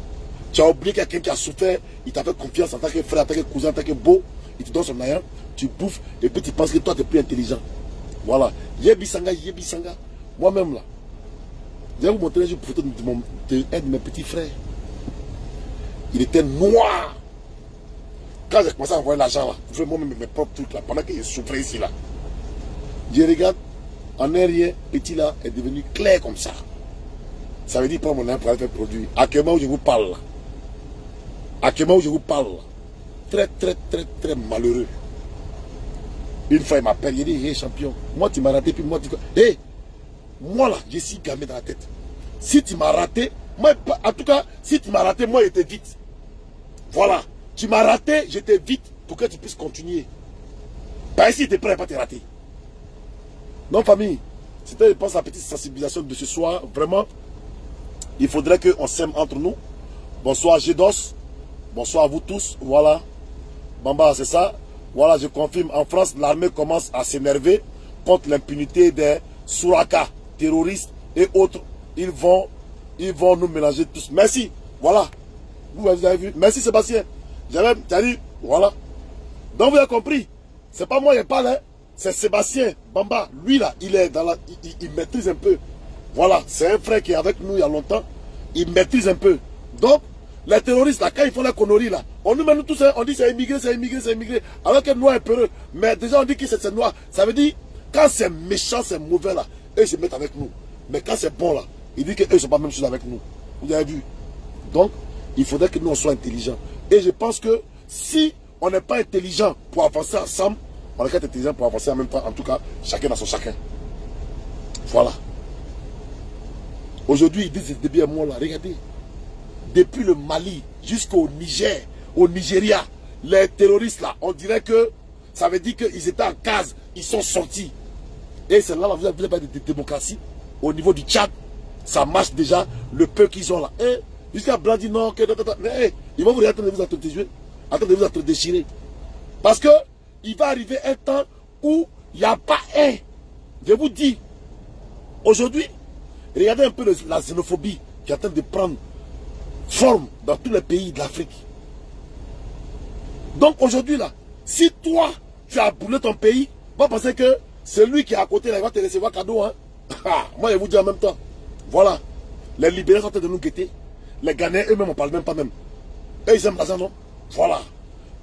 Tu as oublié quelqu'un qui a souffert, il t'a fait confiance en tant que frère, en tant que cousin, en tant que beau, il te donne son aïen, tu bouffes, et puis tu penses que toi tu es plus intelligent. Voilà. Yebi Sanga, Yebi Sanga. Moi-même là, je vais vous montrer une photo de, mon, de un de mes petits frères. Il était noir. Quand j'ai commencé à envoyer l'argent là, je moi-même mes propres trucs là, pendant que je souffrais ici là. Je regarde, en rien, petit là est devenu clair comme ça. Ça veut dire prendre mon âme pour aller faire produit. Actuellement où je vous parle là. Actuellement où je vous parle. Très très très très malheureux. Une fois il m'appelle, il dit, hé champion, moi tu m'as raté, puis moi tu... Hé, moi là, je suis gamé dans la tête. Si tu m'as raté, moi, en tout cas, si tu m'as raté, moi j'étais vite. Voilà. Tu m'as raté, j'étais vite pour que tu puisses continuer. Pas ici, tu es prêt à pas te rater. Non, famille, c'était, je pense, la petite sensibilisation de ce soir. Vraiment, il faudrait qu'on s'aime entre nous. Bonsoir, Gédos. Bonsoir à vous tous. Voilà. Bamba, c'est ça. Voilà, je confirme. En France, l'armée commence à s'énerver contre l'impunité des Souraka, terroristes et autres. Ils vont, ils vont nous mélanger tous. Merci. Voilà. Vous avez vu Merci Sébastien. J'avais dit, voilà. Donc vous avez compris. C'est pas moi qui parle, hein. c'est Sébastien Bamba. Lui là, il est dans la. Il, maîtrise un peu. Voilà, c'est un frère qui est avec nous il y a longtemps. Il maîtrise un peu. Donc, les terroristes là, quand ils font la connerie là, on nous met nous tous, hein, on dit c'est immigré, c'est immigré, c'est immigré. Alors que noir est peureux. Mais déjà on dit que c'est noir. Ça veut dire, quand c'est méchant, c'est mauvais là, eux ils se mettent avec nous. Mais quand c'est bon là, il dit qu'eux ne sont pas même chose avec nous. Vous avez vu? Donc, il faudrait que nous on soit intelligents. Et je pense que si on n'est pas intelligent pour avancer ensemble, on est intelligent pour avancer en même temps. En tout cas, chacun dans son chacun. Voilà. Aujourd'hui, ils disent début à moi là, regardez. Depuis le Mali jusqu'au Niger, au Nigeria, les terroristes là, on dirait que ça veut dire qu'ils étaient en case, ils sont sortis. Et c'est là, vous avez pas de démocratie. Au niveau du Tchad, ça marche déjà, le peu qu'ils ont là. Et Jusqu'à blanc dit non, que, mais ils vont vous attendre de vous entretenir, attendre de vous entre déchirer. Parce que il va arriver un temps où il n'y a pas un. Je vous dis, aujourd'hui, regardez un peu la xénophobie qui est en train de prendre forme dans tous les pays de l'Afrique. Donc aujourd'hui là, si toi, tu as boulé ton pays, va penser que celui qui est à côté là, il va te recevoir cadeau. Hein? Ah, moi je vous dis en même temps. Voilà. Les libéraux sont en train de nous guetter. Les Ghanéens eux-mêmes, on parle même pas même. Eux, ils aiment l'argent, non? Voilà.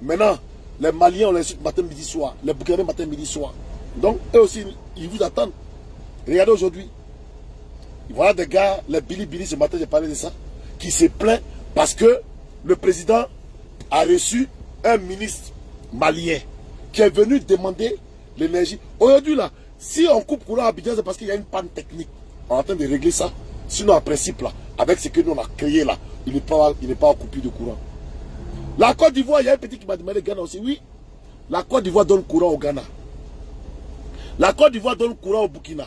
Maintenant, les Maliens, on les insulte matin, midi, soir. Les Burkinabés, matin, midi, soir. Donc, eux aussi, ils vous attendent. Regardez aujourd'hui. Voilà des gars, les Billy Billy, ce matin, j'ai parlé de ça, qui se plaint parce que le président a reçu un ministre malien qui est venu demander l'énergie. Aujourd'hui, là, si on coupe courant à Abidjan, c'est parce qu'il y a une panne technique. On est en train de régler ça. Sinon, en principe, là, avec ce que nous on a créé là, il n'est pas, il pas de courant. La Côte d'Ivoire, il y a un petit qui m'a demandé Ghana aussi. Oui, la Côte d'Ivoire donne courant au Ghana. La Côte d'Ivoire donne courant au Burkina,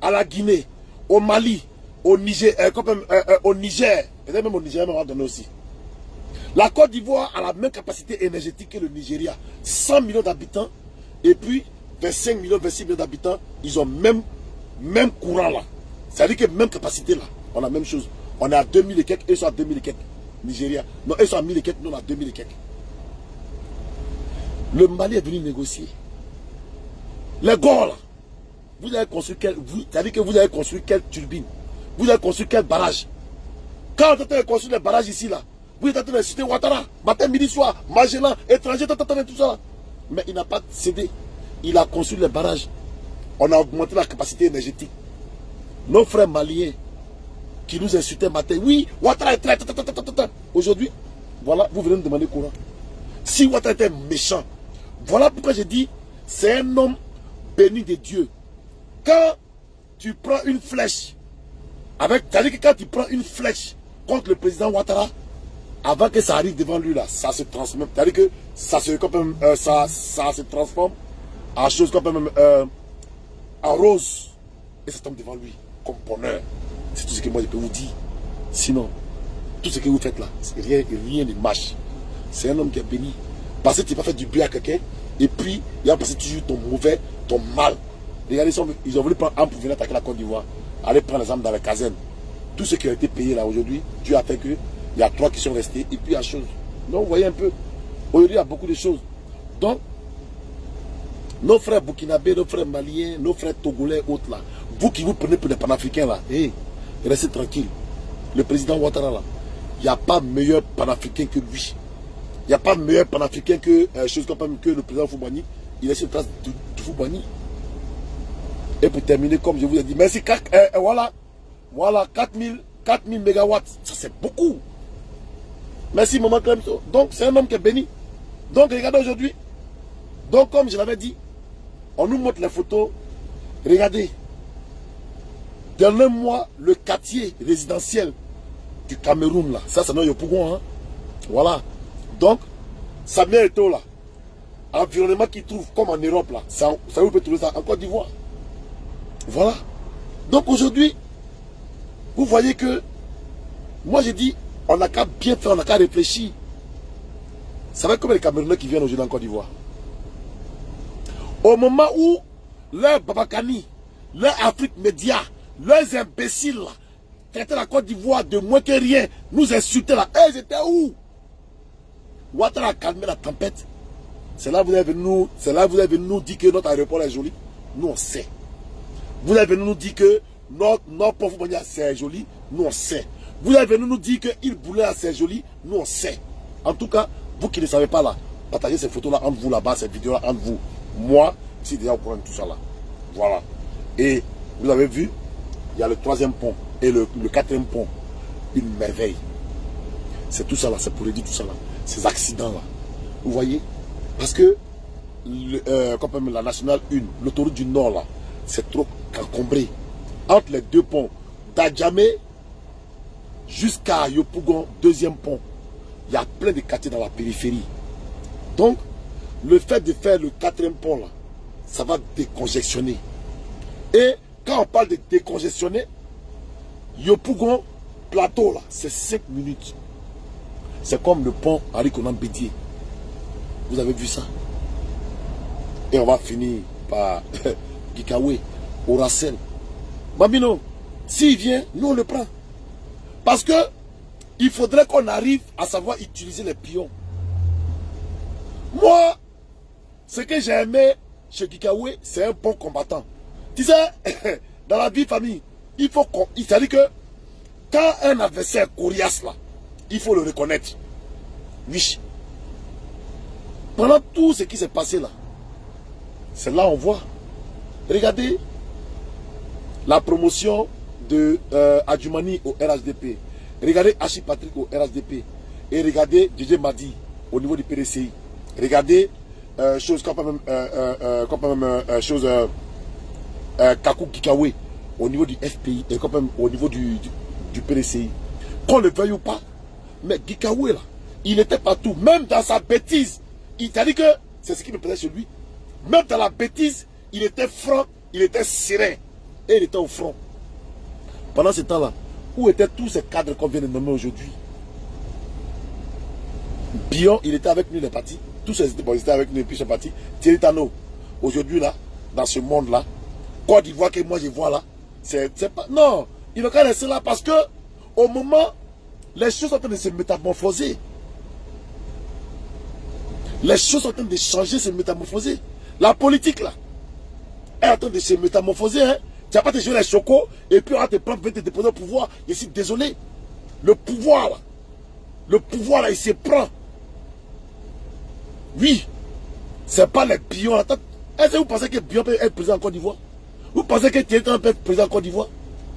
à la Guinée, au Mali, au Niger, euh, euh, euh, au Niger, et même au Niger, on va donner aussi. La Côte d'Ivoire a la même capacité énergétique que le Nigeria. 100 millions d'habitants, et puis 25 millions, 26 millions d'habitants, ils ont même, même courant là. C'est-à-dire que même capacité là. On a la même chose. On est à 2000 et quelques, ils sont à 2000 et quelques. Nigeria. Non, ils sont à 1000 et quelques, nous on a 2000 et quelques. Le Mali est venu négocier. Les gars là, vous avez construit quel, vous, que vous avez construit quelle turbine? Vous avez construit quel barrage Quand train de construire les barrages ici là, vous êtes en train de citer Ouattara, matin, midi, soir, Magellan, étranger, tout ça. Mais il n'a pas cédé. Il a construit les barrages. On a augmenté la capacité énergétique. Nos frères maliens qui nous insultaient matin, oui, Ouattara est très... Aujourd'hui, voilà, vous venez me demander courant. Si Ouattara était méchant, voilà pourquoi je dis, c'est un homme béni de Dieu. Quand tu prends une flèche, avec, c'est-à-dire que quand tu prends une flèche contre le président Ouattara, avant que ça arrive devant lui là, ça se transforme. C'est-à-dire que ça se, transforme en chose comme même euh, rose. Et ça tombe devant lui comme bonheur. C'est tout ce que moi je peux vous dire. Sinon, tout ce que vous faites là, rien, rien ne marche. C'est un homme qui est béni. Parce que tu n'as pas fait du bien à quelqu'un, et puis il a passé toujours ton mauvais, ton mal. Regardez, ils ont voulu prendre un pour venir attaquer la Côte d'Ivoire. Aller prendre les armes dans la caserne. Tout ce qui a été payé là aujourd'hui, Dieu a fait que il y a trois qui sont restés, et puis il y a chose. Donc vous voyez un peu, aujourd'hui il y a beaucoup de choses. Donc, nos frères burkinabés, nos frères maliens, nos frères togolais, autres là, vous qui vous prenez pour des panafricains là, hey, restez tranquille. Le président Ouattara là, il n'y a pas meilleur panafricain que lui. Il n'y a pas meilleur panafricain que, euh, chose que le président Foubani. Il est sur place de, de Foubani. Et pour terminer, comme je vous ai dit, merci, euh, euh, voilà, voilà, 4000, 4000 mégawatts, ça c'est beaucoup. Merci, maman Clemso. Donc, c'est un homme qui est béni. Donc, regardez aujourd'hui. Donc, comme je l'avais dit, on nous montre les photos. Regardez. Dans un mois, le quartier résidentiel du Cameroun, là. Ça, c'est notre Yopougon, hein. Voilà. Donc, ça été là. Environnement qu'il trouve, comme en Europe, là. Ça, ça vous peut trouver ça en Côte d'Ivoire. Voilà. Donc, aujourd'hui, vous voyez que, moi, j'ai dit, on n'a qu'à bien faire, on n'a qu'à réfléchir. Ça va comme les Camerounais qui viennent aujourd'hui en Côte d'Ivoire. Au moment où leurs Babakani, leurs Afrique Média, leurs imbéciles traitaient la Côte d'Ivoire de moins que rien, nous insultaient là. Ils étaient où? Ouattara a calmé la tempête. C'est là que vous avez nous, vous avez nous dit que notre aéroport est joli. Nous on sait. Vous avez nous dit que notre, notre pauvre c'est joli. Nous on sait. Vous avez venu nous dire qu'il voulait assez joli. Nous, on sait. En tout cas, vous qui ne savez pas là, partagez ces photos-là entre vous là-bas, ces vidéos-là entre vous. Moi, je suis déjà au courant de tout ça là. Voilà. Et vous avez vu, il y a le troisième pont et le, quatrième pont. Une merveille. C'est tout ça là, c'est pour dire tout ça là. Ces accidents là. Vous voyez? Parce que euh, la nationale 1, l'autoroute du Nord là, c'est trop encombré. Entre les deux ponts, Dajame jusqu'à Yopougon, deuxième pont. Il y a plein de quartiers dans la périphérie. Donc, le fait de faire le quatrième pont, là, ça va décongestionner. Et quand on parle de décongestionner, Yopougon, plateau, là, c'est 5 minutes. C'est comme le pont Henri Conan Bédier. Vous avez vu ça? Et on va finir par Gikawe, Oracel. Bambino, s'il vient, nous on le prend. Parce que il faudrait qu'on arrive à savoir utiliser les pions. Moi, ce que j'ai aimé chez Kikawe, c'est un bon combattant. Tu sais, dans la vie famille, il faut qu'on. S'agit que quand un adversaire coriace là, il faut le reconnaître. Oui. Pendant tout ce qui s'est passé là, c'est là on voit. Regardez la promotion de euh, Adjumani au RHDP. Regardez Hachi Patrick au RHDP. Et regardez DJ Madi au niveau du PDCI. Regardez euh, chose euh, euh, Kaku Kikawe au niveau du FPI et comme même au niveau du, du, PDCI. Qu'on le veuille ou pas, mais Kikawe là, il était partout, même dans sa bêtise. Il t'a dit que c'est ce qui me plaisait chez lui. Même dans la bêtise, il était franc, il était serein et il était au front. Pendant ce temps-là, où étaient tous ces cadres qu'on vient de nommer aujourd'hui? Bion, il était avec nous, il est parti. Tous ces bon, étaient avec nous et puis partis. Thierry Tano, aujourd'hui là, dans ce monde-là, Côte d'Ivoire que moi je vois là, c'est pas. Non, il va qu'à rester là parce que au moment les choses sont en train de se métamorphoser. Les choses sont en train de changer, se métamorphoser. La politique, là, est en train de se métamorphoser. Hein. Tu vas pas te jouer les chocos et puis va te prendre, te déposer au pouvoir. Je suis désolé. Le pouvoir, là, le pouvoir, là, il se prend. Oui, c'est pas les pions. Est-ce que vous pensez que Bion peut être président en Côte d'Ivoire? Vous pensez que Thierry peut être président en Côte d'Ivoire?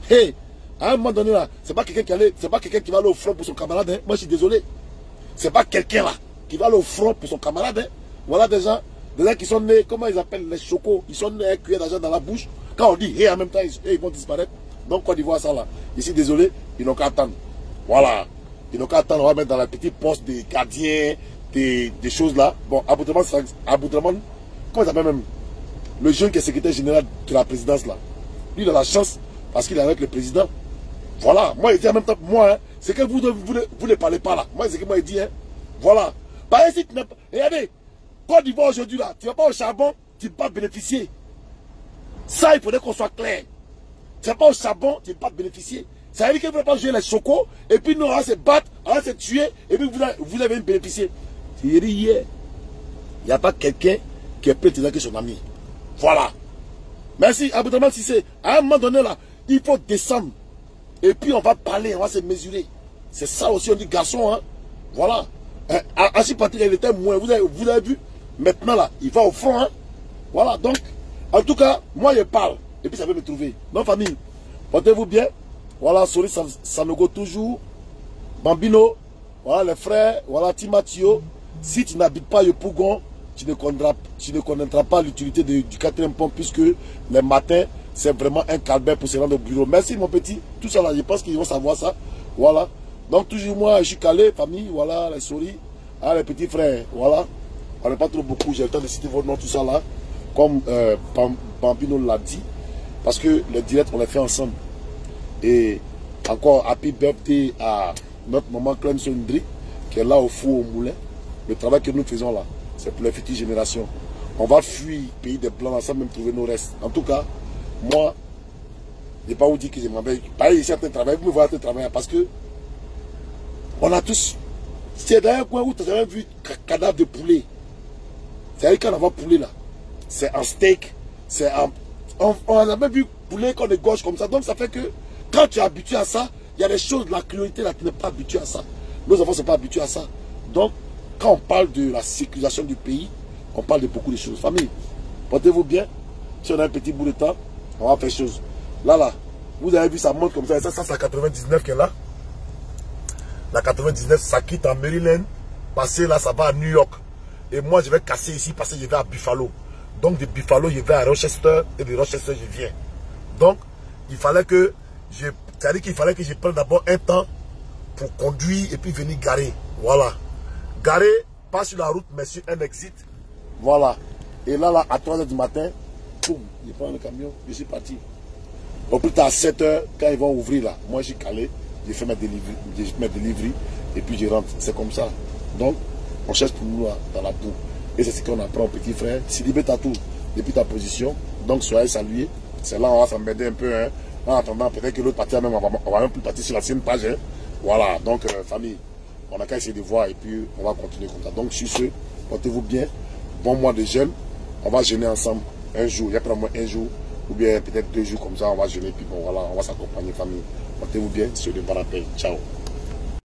Hey, à un moment donné, là, c'est pas quelqu'un qui, allait, pas quelqu'un qui va aller au front pour son camarade. Hein. Moi, je suis désolé. C'est pas quelqu'un là qui va aller au front pour son camarade. Hein. Voilà des gens, des gens qui sont nés, comment ils appellent les chocos, ils sont nés avec cuillère d'argent dans la bouche. Quand on dit hey, en même temps, ils, ils vont disparaître. Donc, Côte d'Ivoire, ça là. Ici, désolé, ils n'ont qu'à attendre. Voilà. Ils n'ont qu'à attendre, on va mettre dans la petite poste des gardiens, des, choses là. Bon, Aboudraman, Aboudraman, comment il s'appelle même? Le jeune qui est secrétaire général de la présidence là. Lui, il a la chance parce qu'il est avec le président. Voilà. Moi, il dit en même temps, moi, hein, c'est que vous, vous, vous, ne parlez pas là. Moi, c'est que moi, il dit, hein. Voilà. Par exemple, regardez, Côte d'Ivoire aujourd'hui là, tu vas pas au charbon, tu ne vas pas bénéficier. Ça, il faudrait qu'on soit clair. Tu vas pas au charbon, tu ne vas pas bénéficier. Ça veut dire qu'il ne faut pas jouer les chocos, et puis nous, on va se battre, on va se tuer, et puis vous, vous allez bénéficier. C'est hier. Il n'y a pas quelqu'un qui est plus que son ami. Voilà. Merci, Aboudaman c'est À un moment donné, là, il faut descendre. Et puis on va parler, on va se mesurer. C'est ça aussi, on dit garçon, hein. Voilà. Ainsi, hein, Patrick, il était moins. Vous avez, vous avez vu? Maintenant, là, il va au front, hein. Voilà. Donc, en tout cas, moi, je parle. Et puis, ça peut me trouver. Non, famille, portez-vous bien. Voilà, Sori Sanogo toujours. Bambino. Voilà, les frères. Voilà, Timatio. Si tu n'habites pas Yopougon, tu ne connaîtras, tu ne connaîtras pas l'utilité du quatrième pont puisque les matins, c'est vraiment un calvaire pour se rendre au bureau. Merci mon petit. Tout ça là, je pense qu'ils vont savoir ça. Voilà. Donc toujours moi, je suis calé, famille, voilà, les souris, ah, les petits frères, voilà. On n'est pas trop beaucoup, j'ai le temps de citer vos noms, tout ça là. Comme euh, Bambino l'a dit. Parce que les directs, on les fait ensemble. Et encore happy birthday à notre maman Clem Sondry, qui est là au four au moulin. Le travail que nous faisons là, c'est pour les futures générations. On va fuir pays des Blancs sans même trouver nos restes. En tout cas, moi, je n'ai pas vous dire que je m'en vais. Pas ici de travailler, vous me voyez de travailler parce que on a tous. C'est un coin où tu as jamais vu cadavre de poulet. C'est-à-dire qu'on a poulet là. C'est un steak. C'est. On n'a même vu poulet qu'on est gauche comme ça. Donc ça fait que quand tu es habitué à ça, il y a des choses, la cruauté là, tu n'es pas habitué à ça. Nos enfants ne sont pas habitués à ça. Donc, quand on parle de la sécurisation du pays, on parle de beaucoup de choses. Famille, portez-vous bien. Si on a un petit bout de temps, on va faire chose. Là, là, vous avez vu, ça monte comme ça. Et ça, ça c'est la 99 qui est là. La 99, ça quitte en Maryland. Passer là, ça va à New York. Et moi, je vais casser ici parce que je vais à Buffalo. Donc, de Buffalo, je vais à Rochester. Et de Rochester, je viens. Donc, il fallait que je... C'est-à-dire qu'il fallait que je prenne d'abord un temps pour conduire et puis venir garer. Voilà garé, pas sur la route, mais sur un exit. Voilà. Et là, là à 3h du matin, boum, je prends le camion, je suis parti. Au plus tard, à 7h, quand ils vont ouvrir là, moi je suis calé, j'ai fait mes délivreries, et puis je rentre. C'est comme ça. Donc, on cherche pour nous là, dans la boue. Et c'est ce qu'on apprend, petit frère. Silibé tout depuis ta position. Donc, soyez salués. C'est là on va s'emmerder un peu. Hein. En attendant, peut-être que l'autre partie, même, on va, même plus partir sur la sienne page. Hein. Voilà, donc, euh, famille. On a qu'à essayer de voir et puis on va continuer comme ça. Donc sur ce, portez-vous bien. Bon mois de jeûne. On va jeûner ensemble un jour. Il y a moins un jour ou bien peut-être deux jours comme ça. On va jeûner puis bon voilà, on va s'accompagner famille. Portez-vous bien. Sur le bon appel. Ciao.